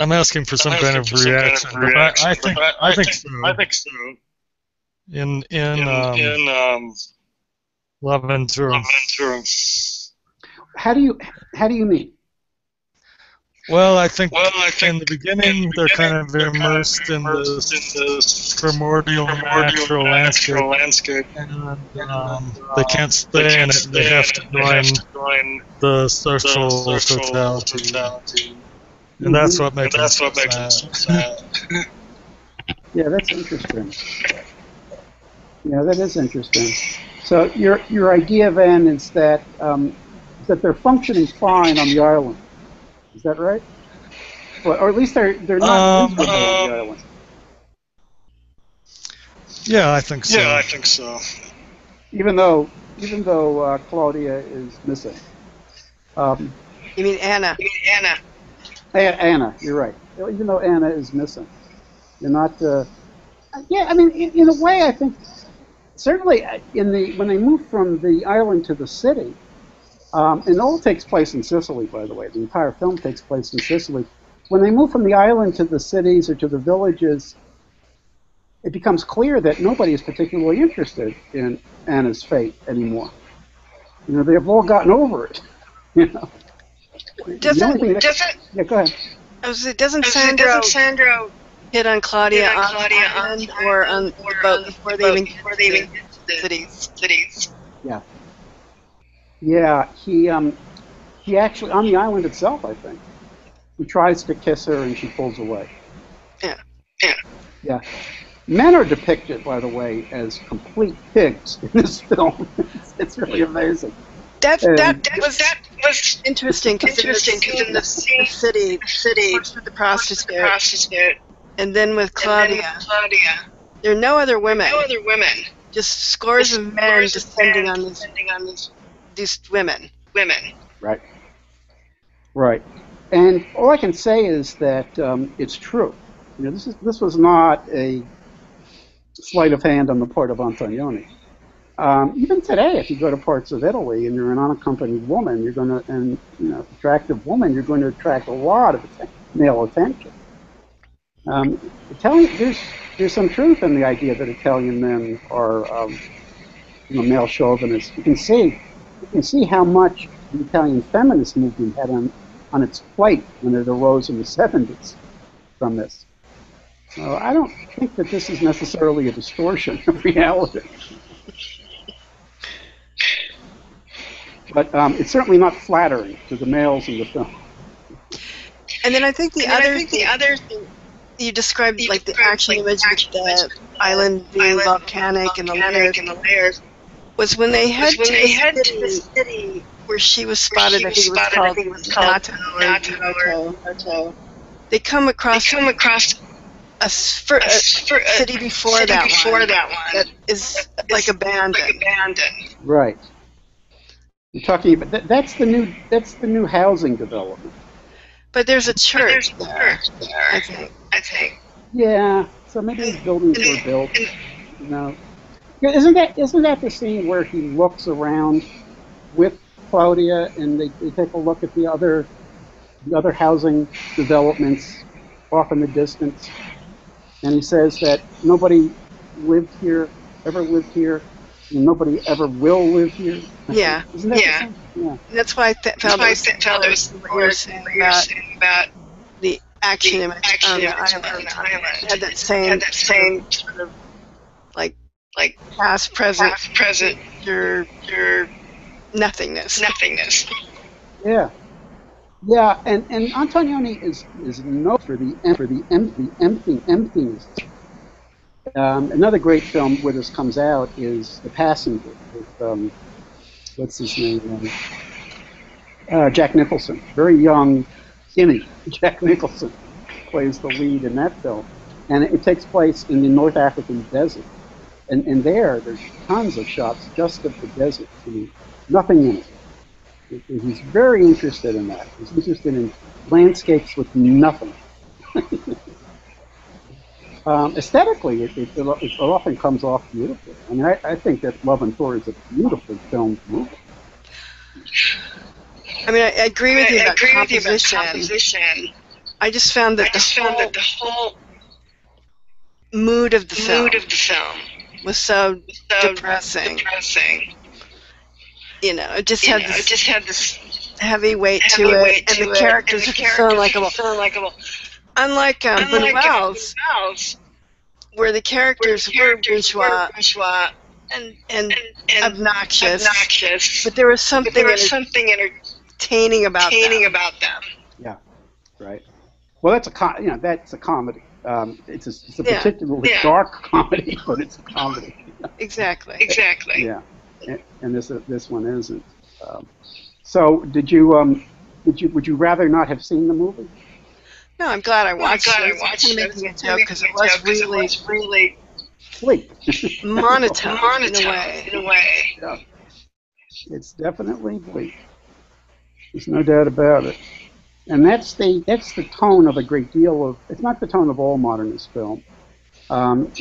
I'm asking for some I'm kind asking of for some kind of reaction, but I, I think, but I think so. I think so. In in, In, um, in um, L'Avventura. Love and How do you how do you mean? Well, I think Well, I think in the beginning in the they're kind of they're kind of immersed in the in this primordial, primordial natural landscape, natural landscape. and um, they can't They stay in it. They have in to it. They have join to join the the social social totality, totality. and that's what And makes that's it what makes it so sad. *laughs* Yeah, that's interesting. Yeah, that is interesting. So your your idea then is that um, that they're functioning fine on the island. Is that right? Or, or at least they're they're not Um, miserable on the um, island. Yeah, I think so. Yeah, I think so. Even though even though uh, Claudia is missing. Um, You mean Anna? You mean Anna. A- Anna, you're right. Even though Anna is missing, you're not. Uh, yeah, I mean, in, in a way, I think certainly uh, in the when they move from the island to the city, um, and it all takes place in Sicily, by the way. The entire film takes place in Sicily. When they move from the island to the cities or to the villages, it becomes clear that nobody is particularly interested in Anna's fate anymore. You know, they've all gotten over it. *laughs* You know. The Doesn't- only thing that- Doesn't, yeah, go ahead. I was, doesn't doesn't Sandro Sandro hit on Claudia, Hit on on Claudia the on island the or island on or the boat on before the they boat even before get they to even the get to the cities? cities? Yeah, he um, he actually on the island itself, I think. He tries to kiss her and she pulls away. Yeah. Yeah. Yeah. Men are depicted, by the way, as complete pigs in this film. it's, *laughs* it's really amazing. That that That was that was interesting because interesting because in the the scene, city, the city, first with the the prostitute, prostitute, and then with and then Claudia, with Claudia, there are no other women, no other women, just scores Just of men scores of descending men on these, descending on these these women. women. Right. Right. And all I can say is that um, it's true. You know, this is this was not a sleight of hand on the part of Antonioni. Um, even today, if you go to parts of Italy and you're an unaccompanied woman, you're going to, and you know, attractive woman, you're going to attract a lot of male attention. Um, Italian, there's there's some truth in the idea that Italian men are, um, you know, male chauvinists. You can see, you can see how much the Italian feminist movement had on on its plate when it arose in the 70s from this. So I don't think that this is necessarily a distortion of reality. But um, it's certainly not flattering to the males in the film. And then I think the And then I other think the thing you described, you like the described, action like, image action with image the with the island being island volcanic, and the volcanic layers, and the layers was when they head when to they the head to city the city where she was spotted. she I think it was spotted, called, I think it was called Nato or Nato Nato. Nato. They come They across come across a, s- fir- a, a for, a city before city that before one that one that is that like abandoned. like abandoned. Right. You're talking about that, that's the new that's the new housing development. But there's a church there's a there, church there, I think. I think. Yeah. So maybe these buildings were built. and- You know. Yeah, Isn't that isn't that the scene where he looks around with Claudia and they, they take a look at the other the other housing developments off in the distance, and he says that nobody lived here, ever lived here, and nobody ever will live here. Yeah. Isn't that Yeah. scene? Yeah. That's why I th- That's felt why it I was felt felt it was what you were saying what you were about about the action the image action on the image island. on the island. It had that same, had that same sort of like like past, present, past, present, your your nothingness. nothingness. Yeah. Yeah, and, and Antonioni is is known for the em- for the empty empty emptiness. Um, another great film where this comes out is The Passenger with um, what's his name? Um, uh, Jack Nicholson. Very young, skinny *laughs* Jack Nicholson plays the lead in that film, and it, it takes place in the North African desert. And, and there, there's tons of shots just of the desert. I mean, nothing in it. He- He's very interested in that. He's interested in landscapes with nothing. *laughs* um, aesthetically, it, it, it, it often comes off beautifully. I mean, I, I think that L'Avventura is a beautifully filmed movie. I mean, I, I agree with you I about agree with you about composition. composition. I just found I that the found whole that the whole mood of the film mood of the film was so was so depressing. depressing. You know, it just You had know, this it just had this heavy weight heavy to it, weight and to the it, characters and the were so characters unlikable. so unlikable. Unlike um, Unlike Buñuel's, Buñuel's, where the where the characters, characters were were bourgeois bourgeois and, and and, and obnoxious, obnoxious, but there was something there was something entertaining about entertaining them. about them. Right. Well, that's a com- you know that's a comedy. Um, it's a, it's a Yeah. particularly Yeah. dark comedy, *laughs* but it's a comedy. Exactly. *laughs* Exactly. Yeah, and, and this this one isn't. Um, so, did you um, did you would you rather not have seen the movie? No, I'm glad I I'm watched glad it. I I watched it. of making a was joke because it was making a really was really Bleak. monotone, monotone in a way. In a way. Yeah. It's definitely bleak. There's no doubt about it. And that's the that's the tone of a great deal of. It's not the tone of all modernist film. Um,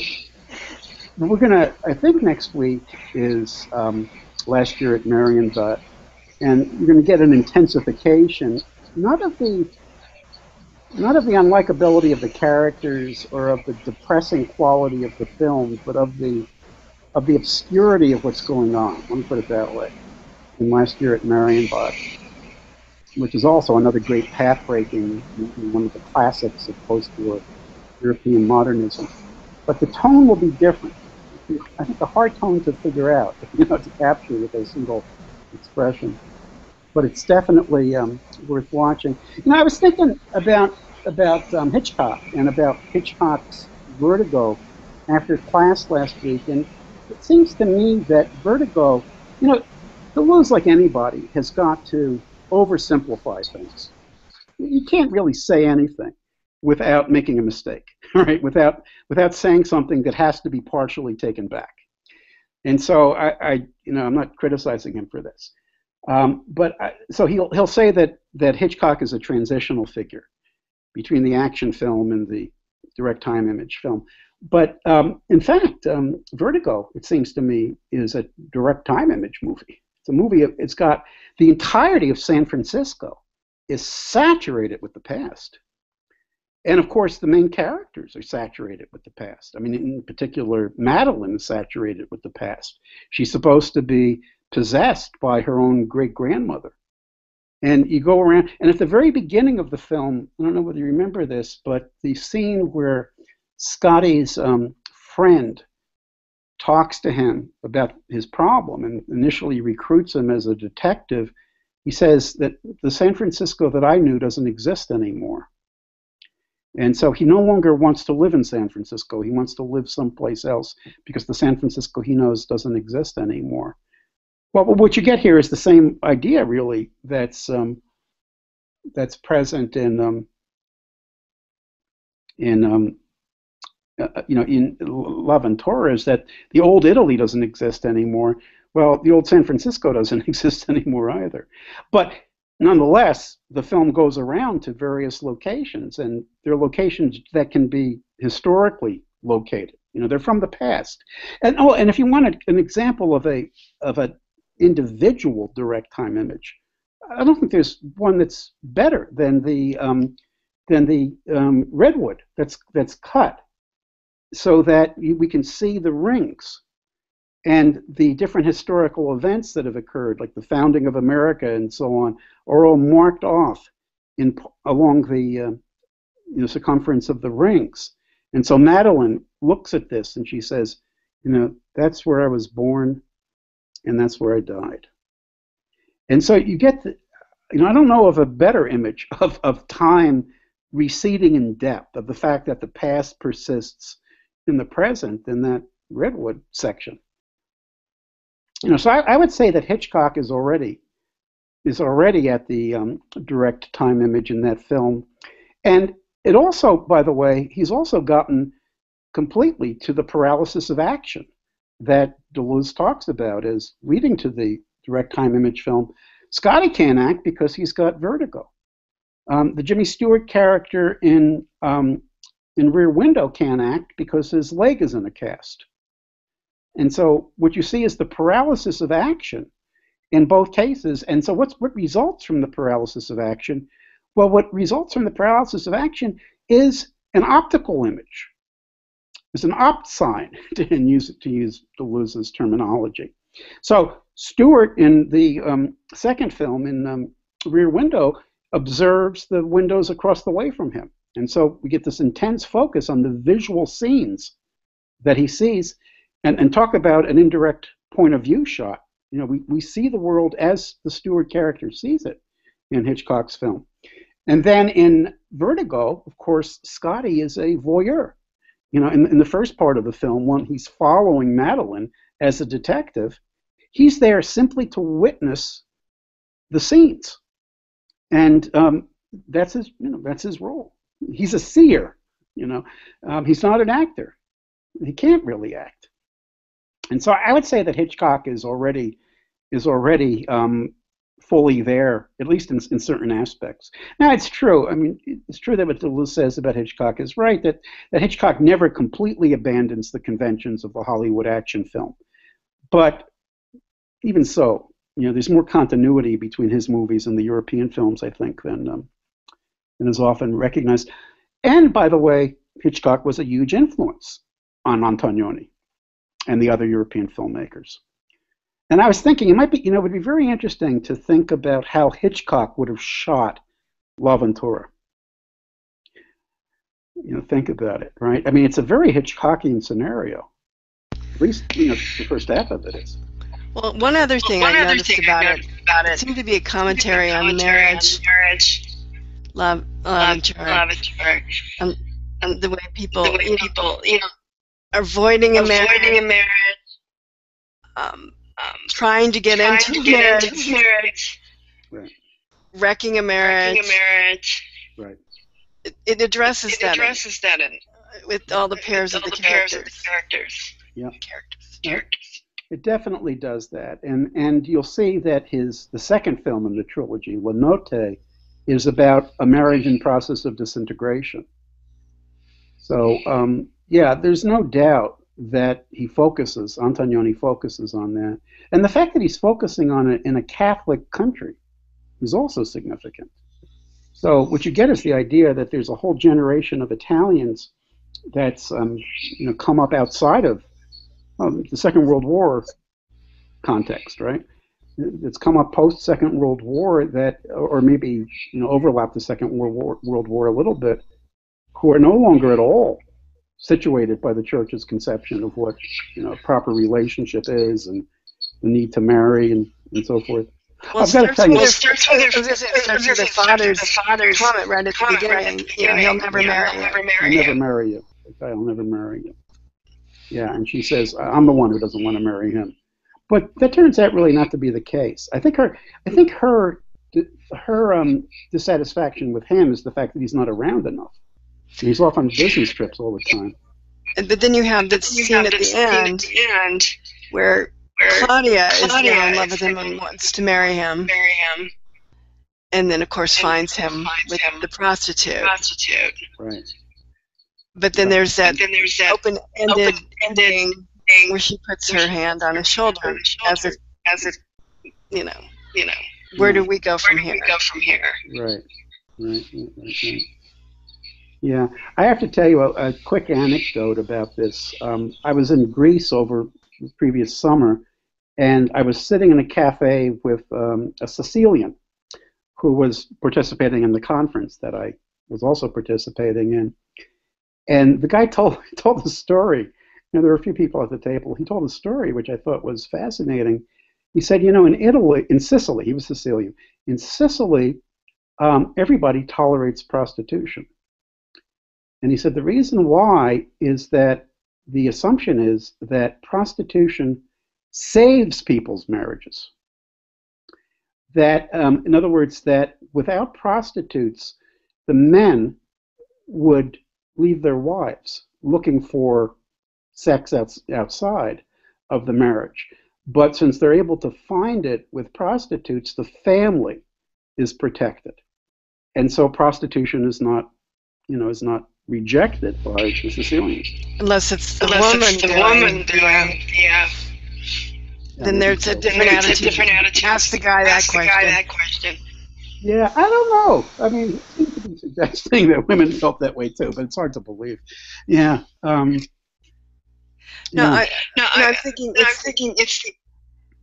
we're gonna. I think next week is um, last year at Marienbad, and you're gonna get an intensification, not of the not of the unlikability of the characters or of the depressing quality of the film, but of the of the obscurity of what's going on. Let me put it that way. In last year at Marienbad, which is also another great path-breaking, one of the classics of post-war European modernism. But the tone will be different. I think a hard tone to figure out, *laughs* you know, to capture with a single expression. But it's definitely um, worth watching. You know, I was thinking about about um, Hitchcock and about Hitchcock's Vertigo after class last week, and it seems to me that Vertigo, you know, Deleuze, like anybody, has got to oversimplify things. You can't really say anything without making a mistake, *laughs* right? Without without saying something that has to be partially taken back. And so I, I you know, I'm not criticizing him for this, um, but I, so he'll he'll say that that Hitchcock is a transitional figure between the action film and the direct time image film. But um, in fact, um, Vertigo, it seems to me, is a direct time image movie. It's a movie. It's got the entirety of San Francisco is saturated with the past, and of course, the main characters are saturated with the past. I mean, in particular, Madeline is saturated with the past. She's supposed to be possessed by her own great grandmother. And you go around, and at the very beginning of the film, I don't know whether you remember this, but the scene where Scotty's um, friend talks to him about his problem and initially recruits him as a detective, he says that the San Francisco that I knew doesn't exist anymore. And so he no longer wants to live in San Francisco. He wants to live someplace else because the San Francisco he knows doesn't exist anymore. Well, what you get here is the same idea, really. That's um, that's present in um, in um, uh, you know in L'Avventura that the old Italy doesn't exist anymore. Well, the old San Francisco doesn't *laughs* exist anymore either. But nonetheless, the film goes around to various locations, and they're locations that can be historically located. You know, they're from the past. And oh, and if you want an example of a of an individual direct time image. I don't think there's one that's better than the um, than the um, redwood that's that's cut, so that we can see the rings and the different historical events that have occurred, like the founding of America and so on, are all marked off in along the uh, you know, circumference of the rings. And so Madeline looks at this and she says, You know, that's where I was born, and that's where I died. And so you get the, you know, I don't know of a better image of, of time receding in depth, of the fact that the past persists in the present than that redwood section. You know, so I, I would say that Hitchcock is already is already at the um, direct time image in that film, and it also, by the way, he's also gotten completely to the paralysis of action that Deleuze talks about as leading to the direct time image film. Scotty can't act because he's got vertigo. Um, the Jimmy Stewart character in um, in Rear Window can't act because his leg is in a cast. And so what you see is the paralysis of action in both cases. And so what's what results from the paralysis of action? Well, what results from the paralysis of action is an optical image. It's an opsign *laughs* to use to use Deleuze's terminology. So Stewart in the um, second film in um, Rear Window observes the windows across the way from him. And so we get this intense focus on the visual scenes that he sees and, and talk about an indirect point of view shot. You know, we, we see the world as the Stewart character sees it in Hitchcock's film. And then in Vertigo, of course, Scotty is a voyeur. You know, in, in the first part of the film, when he's following Madeline as a detective, he's there simply to witness the scenes. And um, that's his, you know, that's his role. He's a seer. You know, um, he's not an actor. He can't really act. And so I would say that Hitchcock is already is already um, fully there, at least in, in certain aspects. Now, it's true. I mean, it's true that what Deleuze says about Hitchcock is right. That that Hitchcock never completely abandons the conventions of the Hollywood action film, but even so, you know, there's more continuity between his movies and the European films, I think, than um, than is often recognized. And by the way, Hitchcock was a huge influence on Antonioni and the other European filmmakers. And I was thinking it might be, you know, it would be very interesting to think about how Hitchcock would have shot L'Avventura. You know, think about it, right? I mean, it's a very Hitchcockian scenario. At least, you know, the first half of it is. Well, one other thing One I other noticed thing I about it, about it, it seemed to be a commentary on commentary marriage, marriage, love, love, love, love, love and and Um, the way people, the way you know, people, you know, avoiding a avoiding marriage, a marriage, um, um, trying to get trying into to get marriage, into marriage, wrecking a marriage. wrecking a marriage. Right. It, it addresses It that addresses that in with all the pairs of all the, pairs of the characters. characters. Characters. Yeah. Characters. It definitely does that, and and you'll see that his the second film in the trilogy, La Notte, is about a marriage in process of disintegration. So um, yeah, there's no doubt that he focuses, Antonioni focuses on that, and the fact that he's focusing on it in a Catholic country is also significant. So what you get is the idea that there's a whole generation of Italians that's um, you know come up outside of um, the Second World War context, right? It's come up post Second World War that, or maybe you know, overlap the Second World War, World War a little bit, who are no longer at all situated by the Church's conception of what you know proper relationship is and the need to marry and, and so forth. Well, I've got to starts tell you, with Well, their- it starts with I was it starts with the father's father's comment right at the comment right beginning. at You know, he'll never You know, marry he'll never I'll marry never marry you. The guy will never marry you. Yeah, and she says, I'm the one who doesn't want to marry him. But that turns out really not to be the case. I think her, I think her, her um, dissatisfaction with him is the fact that he's not around enough. He's off on business trips all the time. But then you have the You scene have at this the scene end at the end where where Claudia is now in love with him and wants to marry him, marry him, and then of course And finds him finds with him the prostitute. prostitute. Right. But then there's that then there's that open-ended open-ended thing thing where she puts her hand on his shoulder on his as if, as if you know, you know, where do we go where from do here? we go from here? Right. Right. Right. Right. right. Yeah, I have to tell you a, a quick anecdote about this. Um, I was in Greece over the previous summer, and I was sitting in a cafe with um, a Sicilian who was participating in the conference that I was also participating in. And the guy *laughs* told told the story know, there were a few people at the table. He told a story which I thought was fascinating. He said, you know, in Italy, in Sicily, he was Sicilian. In Sicily, um, everybody tolerates prostitution. And he said the reason why is that the assumption is that prostitution saves people's marriages. That, um, in other words, that without prostitutes, the men would leave their wives looking for sex outs- outside of the marriage. But since they're able to find it with prostitutes, the family is protected. And so prostitution is not, you know, is not rejected by the Sicilians. Unless it's the Unless woman it's the doing woman it, doing, yeah. Then there's a Then different there's a attitude. different attitude. Ask the guy that Ask the guy question. that question. Yeah, I don't know. I mean, he seems to be suggesting *laughs* that women felt that way too, but it's hard to believe. Yeah. Um, No. Mm. I, No, no, I, I'm thinking no, I'm it's thinking it's the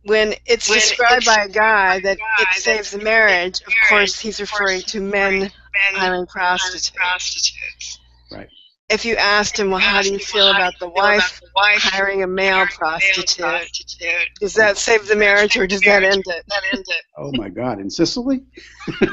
when it's when described it's by a guy that guy it saves the marriage. Of course, he's referring to men men hiring prostitutes. prostitutes. If you asked him, well, how do you feel about the you feel about wife hiring a male prostitute? prostitute? Does that save the marriage or does that end it? That end it. Oh my God! In Sicily? *laughs* in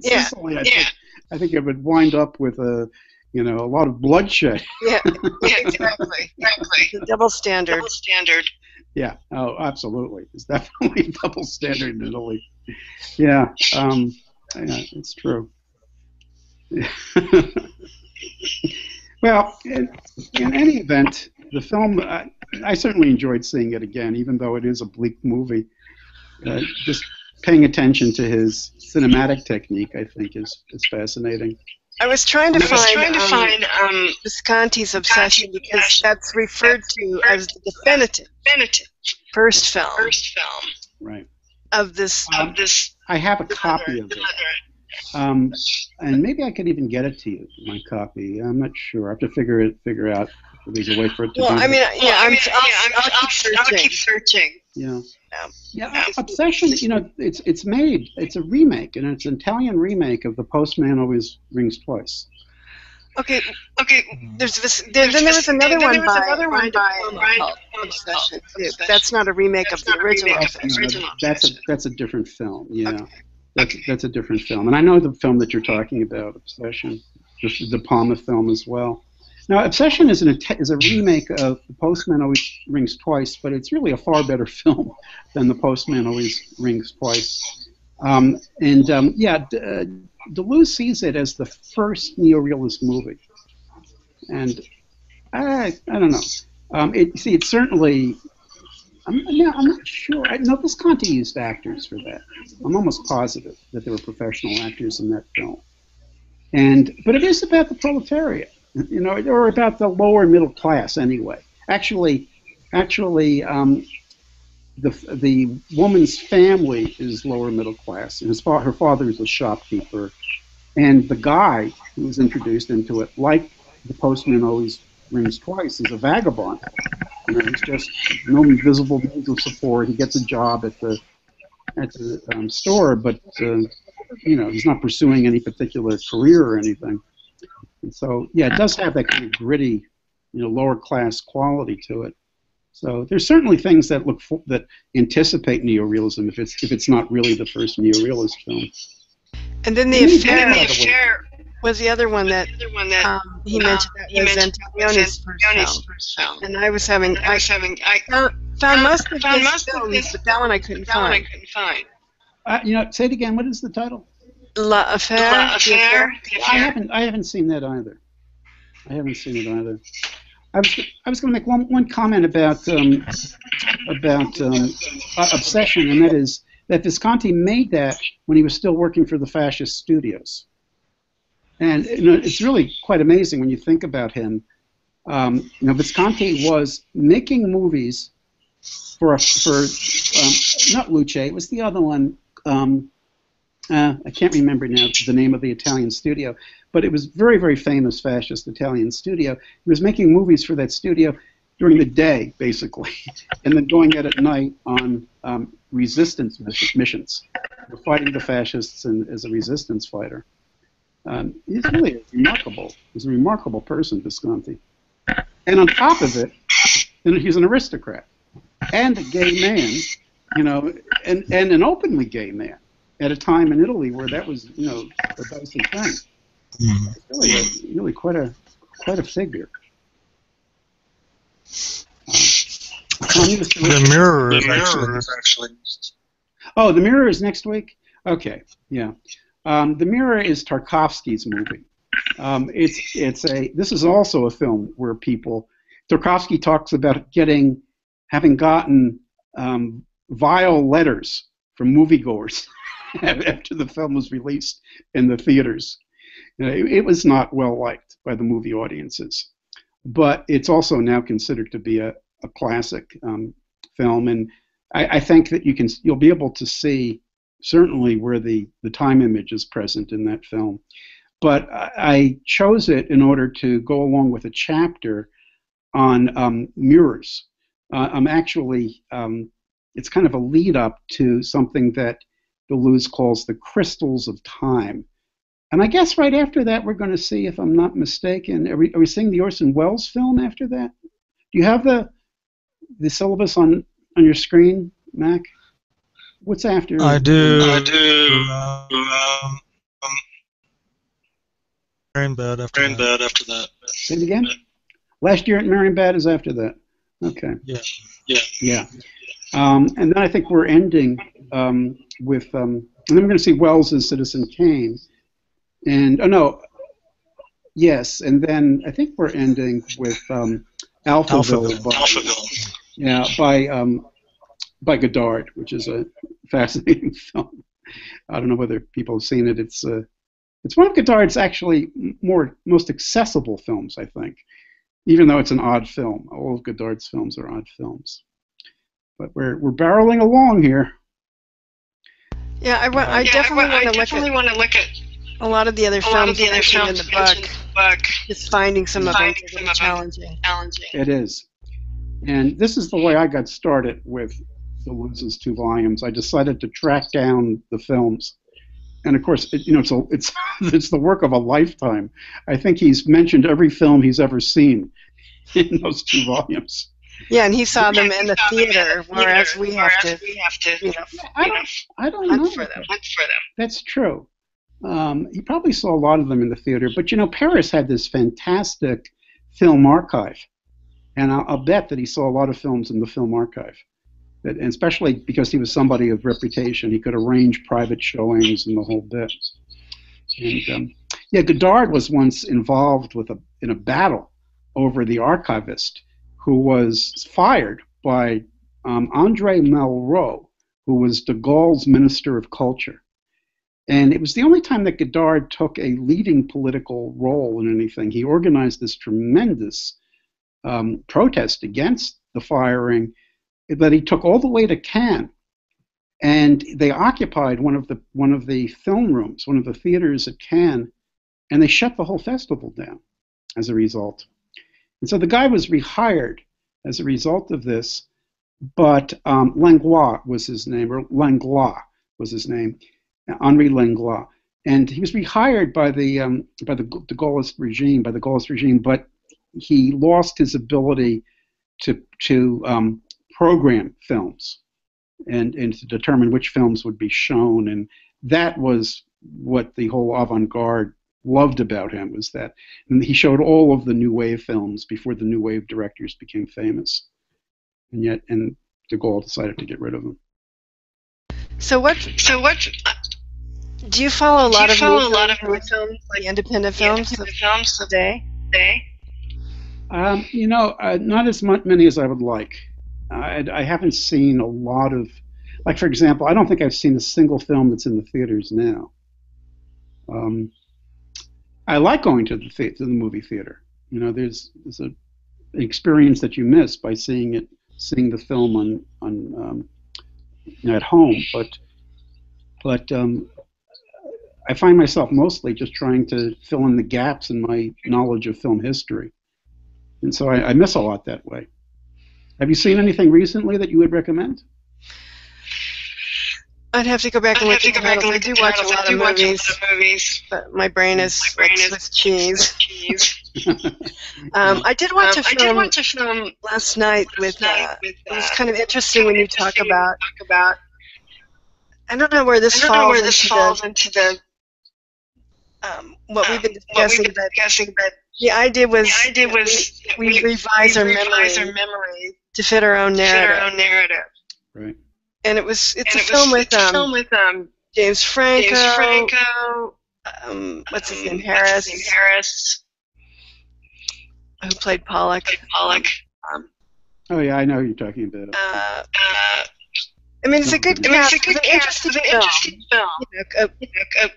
Yeah, Sicily, I yeah. think I think it would wind up with a, you know, a lot of bloodshed. *laughs* Yeah, Yeah, exactly. Exactly. the double standard. Double standard. Yeah. Oh, absolutely. It's definitely *laughs* double standard in Italy. Yeah. Um, yeah, it's true. *laughs* well, in, in any event, the film, I, I certainly enjoyed seeing it again, even though it is a bleak movie. Uh, just paying attention to his cinematic technique, I think, is, is fascinating. I was trying to I find, trying to um, find um, Visconti's obsession because obsession. that's referred to as the definitive definitive first film first film Right. of this. of this I have a copy of it. Um, and maybe I could even get it to you, my copy. I'm not sure. I have to figure it, figure out if there's a way for it to Well, be. I mean, yeah, I'm, I mean, I'll, yeah, I'm, I'll I'll, keep I'll searching. keep searching. yeah. Um, yeah. Yeah, Obsession. You know, it's it's made. It's a remake, and it's an Italian remake of The Postman Always Rings Twice. Okay, Okay. Mm-hmm. there's this. There, then there was another then one there was by another one Brian De by called Obsession, too. Obsession. That's not a remake That's of the original. of the Obsession. No, that's a that's a different film. Yeah, Okay. that's that's a different film, and I know the film that you're talking about, Obsession, the De Palma film as well. Now, Obsession is an is a remake of The Postman Always Rings Twice, but it's really a far better *laughs* film than The Postman Always Rings Twice. Um, and um, yeah, D- uh, Deleuze sees it as the first neorealist movie, and I I don't know. Um, it, see, it's certainly. I'm, no, I'm not sure. I, no, Visconti used actors for that. I'm almost positive that there were professional actors in that film. And but it is about the proletariat, you know, or about the lower middle class anyway. Actually, actually, um, the the woman's family is lower middle class, and his fa- her father is a shopkeeper, and the guy who was introduced into it, like the postman always rings twice, is a vagabond. You know, he's just no visible means of support. He gets a job at the at the um, store, but uh, you know he's not pursuing any particular career or anything. And so, yeah, it does have that kind of gritty, you know, lower class quality to it. So there's certainly things that look for, that anticipate neorealism if it's if it's not really the first neorealist film. And then the Yeah, affair by the the affair was the other one that other one that um, he um, mentioned he that was mentioned Antonioni's first Antonioni's film. first film. And I was having I I was having I found, found most of found his most of films, his but that one I couldn't that one I find. couldn't find. Uh, you know, say it again. What is the title? La Affair. La The affair. I haven't I haven't seen that either. I haven't seen it either. I was I was going to make one one comment about um, about um, uh, obsession, and that is that Visconti made that when he was still working for the fascist studios. And you know, it's really quite amazing when you think about him. Um, you know, Visconti was making movies for a, for um, not Luce. It was the other one. Um, uh, I can't remember now the name of the Italian studio, but it was very very famous fascist Italian studio. He was making movies for that studio during the day, basically, *laughs* and then going out at night on um, resistance missions, fighting the fascists and, as a resistance fighter. Um, he's really remarkable. He's a remarkable person, Visconti. And on top of it, he's an aristocrat and a gay man, you know, and, and an openly gay man at a time in Italy where that was, you know, a dicey thing. Mhm. Really, a, really quite a quite a figure. Uh, The mirror The actually mirror is actually. Oh, The Mirror is next week? Okay, yeah. Um, the Mirror is Tarkovsky's movie. Um, it's it's a this is also a film where people Tarkovsky talks about getting having gotten um, vile letters from moviegoers *laughs* after the film was released in the theaters. It, was not well liked by the movie audiences, but it's also now considered to be a, a classic um, film, and I, I think that you can you'll be able to see certainly where the the time image is present in that film. But I, I chose it in order to go along with a chapter on um, mirrors. Uh, I'm actually um, it's kind of a lead up to something that Deleuze calls the crystals of time. And I guess right after that, we're going to see, if I'm not mistaken, are we, are we seeing the Orson Welles film after that? Do you have the the syllabus on on your screen, Mac? What's after? I do. I do. Um, Um, in after in that. after that. Say it again. Last year at Marienbad is after that. Okay. Yeah. Yeah. Yeah. Um, and then I think we're ending um, with, um, and then we're going to see Welles as Citizen Kane. And, oh no, yes, and then I think we're ending with um, Alphaville, Alphaville. By, Alphaville. yeah, by, um, by Godard, which is a fascinating *laughs* film. I don't know whether people have seen it. It's, uh, it's one of Godard's actually more most accessible films, I think, even though it's an odd film. All of Godard's films are odd films. But we're, we're barreling along here. Yeah, I, wa- I Yeah, definitely I, want to look definitely at want to look at a lot of the other a lot films of the other mentioned in films the book. in the book. Just finding some of them some really of them. challenging. Challenging. It is. And this is the way I got started with Deleuze's two volumes. I decided to track down the films. And of course, it, you know, it's, a, it's, *laughs* it's the work of a lifetime. I think he's mentioned every film he's ever seen *laughs* in those two volumes. Yeah, and he saw them in the Saw them in theater, the whereas theater, we have to, we have to, you know, I don't, I don't hunt know. for them. look for them. That's true. Um, he probably saw a lot of them in the theater, but you know, Paris had this fantastic film archive, and I'll, I'll bet that he saw a lot of films in the film archive. That, and especially because he was somebody of reputation, he could arrange private showings and the whole bit. And um, yeah, Godard was once involved with a in a battle over the archivist who was fired by um, Andre Malraux, who was de Gaulle's Minister of Culture. And it was the only time that Godard took a leading political role in anything. He organized this tremendous um, protest against the firing that he took all the way to Cannes. And they occupied one of the one of the film rooms, one of the theaters at Cannes, and they shut the whole festival down as a result. And so the guy was rehired as a result of this, but um, Langlois was his name, or Langlois was his name, Henri Langlois, and he was rehired by the um, by the, the Gaullist regime, by the Gaullist regime, but he lost his ability to to um, program films and and to determine which films would be shown, and that was what the whole avant-garde loved about him was that and he showed all of the new wave films before the new wave directors became famous and yet and de Gaulle decided to get rid of them So what So what? do you follow a Do lot you of follow new a lot of films, new films, the like independent the films independent films today? today? um, you know uh, not as much, many as I would like I, I haven't seen a lot of like for example I don't think I've seen a single film that's in the theaters now um, I like going to the, to the movie theater you know there's, there's a, an experience that you miss by seeing it seeing the film on on um, at home but but um, I find myself mostly just trying to fill in the gaps in my knowledge of film history. And so I, I miss a lot that way. Have you seen anything recently that you would recommend? I'd have to go back I'd and look at go back titles. I do watch a titles. I lot do of watch a lot of movies. but my brain is My brain like is cheese. cheese. *laughs* Um, I did watch Um, a I did film watch a film last night with. last night Uh, with. it was uh, kind of interesting when you talk about. talk about. I don't know where this I know falls where this into falls into the the um, what we've been what we've discussing, been discussing, but the idea was the idea was we, we revise our revise memory our memory to fit our own to fit narrative, our own narrative. Right. And it was it's a it film was, with it's a um, film with um, James Franco. James Franco. Um, what's his um, name? what's Harris, his name? Harris. who played Pollock. Pollock. Oh yeah, I know who you're talking about. Uh, Uh, I mean, it's a good I mean, cast. it's a good cast. interesting It's an film. interesting film. You know, a, You know, a-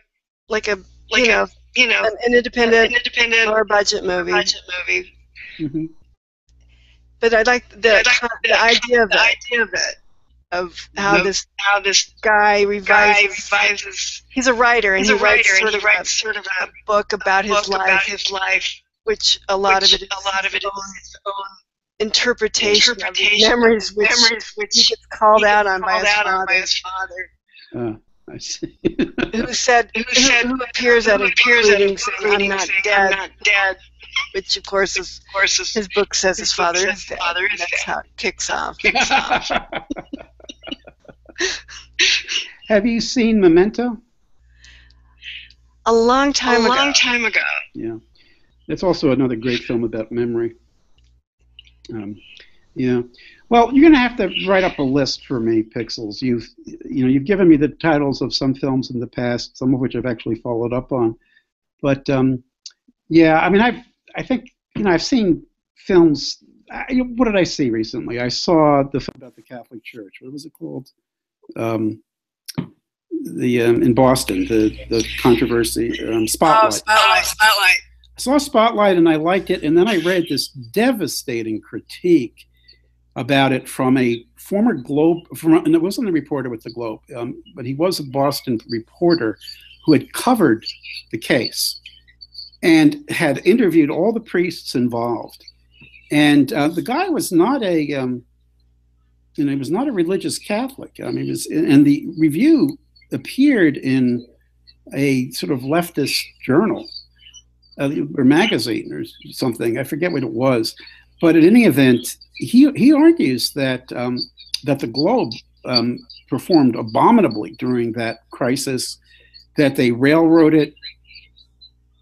like a like you a, know you know, an an independent independent lower budget movie. budget movie. hmm But I like the I like con- the idea of the it, idea of it, of how Nope. this how this guy guy revises. revises. He's a writer, and He's he a writes writer, sort and of he writes sort of a, a a book about his book life, about his life. which a lot which of it is a lot of it is his his own own interpretation, of his memories, of which memories, which he gets called he out on by called his out on father, by his father, Uh, I see. who said who who, said who appears at who his appears at a reading book saying, "I'm not saying, dead," I'm not dead. Which of course is Of course, his, his book says his, his father says is his dead. father is That's dead. how it kicks off. *laughs* *laughs* Have you seen Memento? A long time ago. a ago. long time ago. Yeah, it's also another great film about memory. Um, yeah. Well, you're going to have to write up a list for me, Pixels. You've, you know, you've given me the titles of some films in the past, some of which I've actually followed up on. But um, yeah, I mean, I've, I think, you know, I've seen films. I, what did I see recently? I saw the film about the Catholic Church. What was it called? Um, the um, in Boston, the the controversy, um, Spotlight. Spotlight, spotlight. I saw Spotlight and I liked it, and then I read this devastating critique about it from a former Globe, from, and it wasn't a reporter with the Globe, um, but he was a Boston reporter who had covered the case and had interviewed all the priests involved. And uh, the guy was not a, um, you know, he was not a religious Catholic. I mean, was, and the review appeared in a sort of leftist journal uh, or magazine or something. I forget what it was, but in any event, he he argues that um, that the Globe um, performed abominably during that crisis, that they railroaded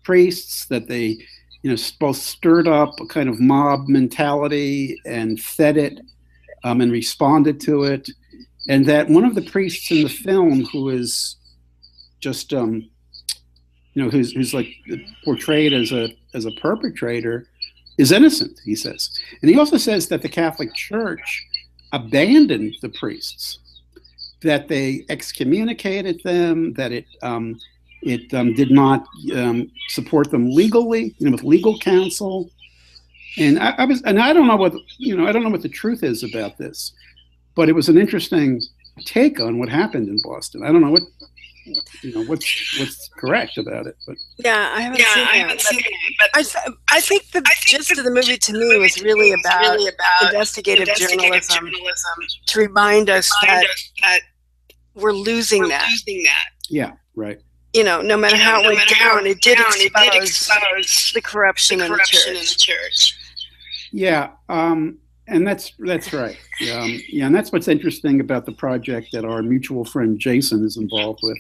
priests, that they you know both stirred up a kind of mob mentality and fed it um, and responded to it, and that one of the priests in the film who is just um, you know, who's, who's like portrayed as a as a perpetrator, is innocent. He says, and he also says that the Catholic Church abandoned the priests, that they excommunicated them, that it um, it um, did not um, support them legally, you know, with legal counsel. And I, I was, and I don't know what you know, I don't know what the truth is about this, but it was an interesting take on what happened in Boston. I don't know what you know what's what's correct about it, but Yeah, I haven't Yeah, seen I haven't but seen it, but I, th- I think the I think gist the of the movie to me the was really about really about investigative, investigative journalism journalism to remind us remind that us that we're losing we're that. losing that. yeah, right. You know, no matter You know, how it no went down, it it did down, it did expose expose the corruption, the in, the corruption in the church. church. Yeah, um, and that's that's right. Um, yeah, and that's what's interesting about the project that our mutual friend Jason is involved with.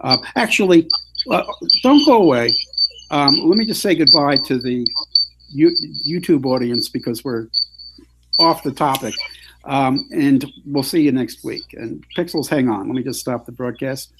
Uh, actually, uh, don't go away. Um, let me just say goodbye to the U- YouTube audience because we're off the topic, um, and we'll see you next week. And Pixels, hang on. Let me just stop the broadcast.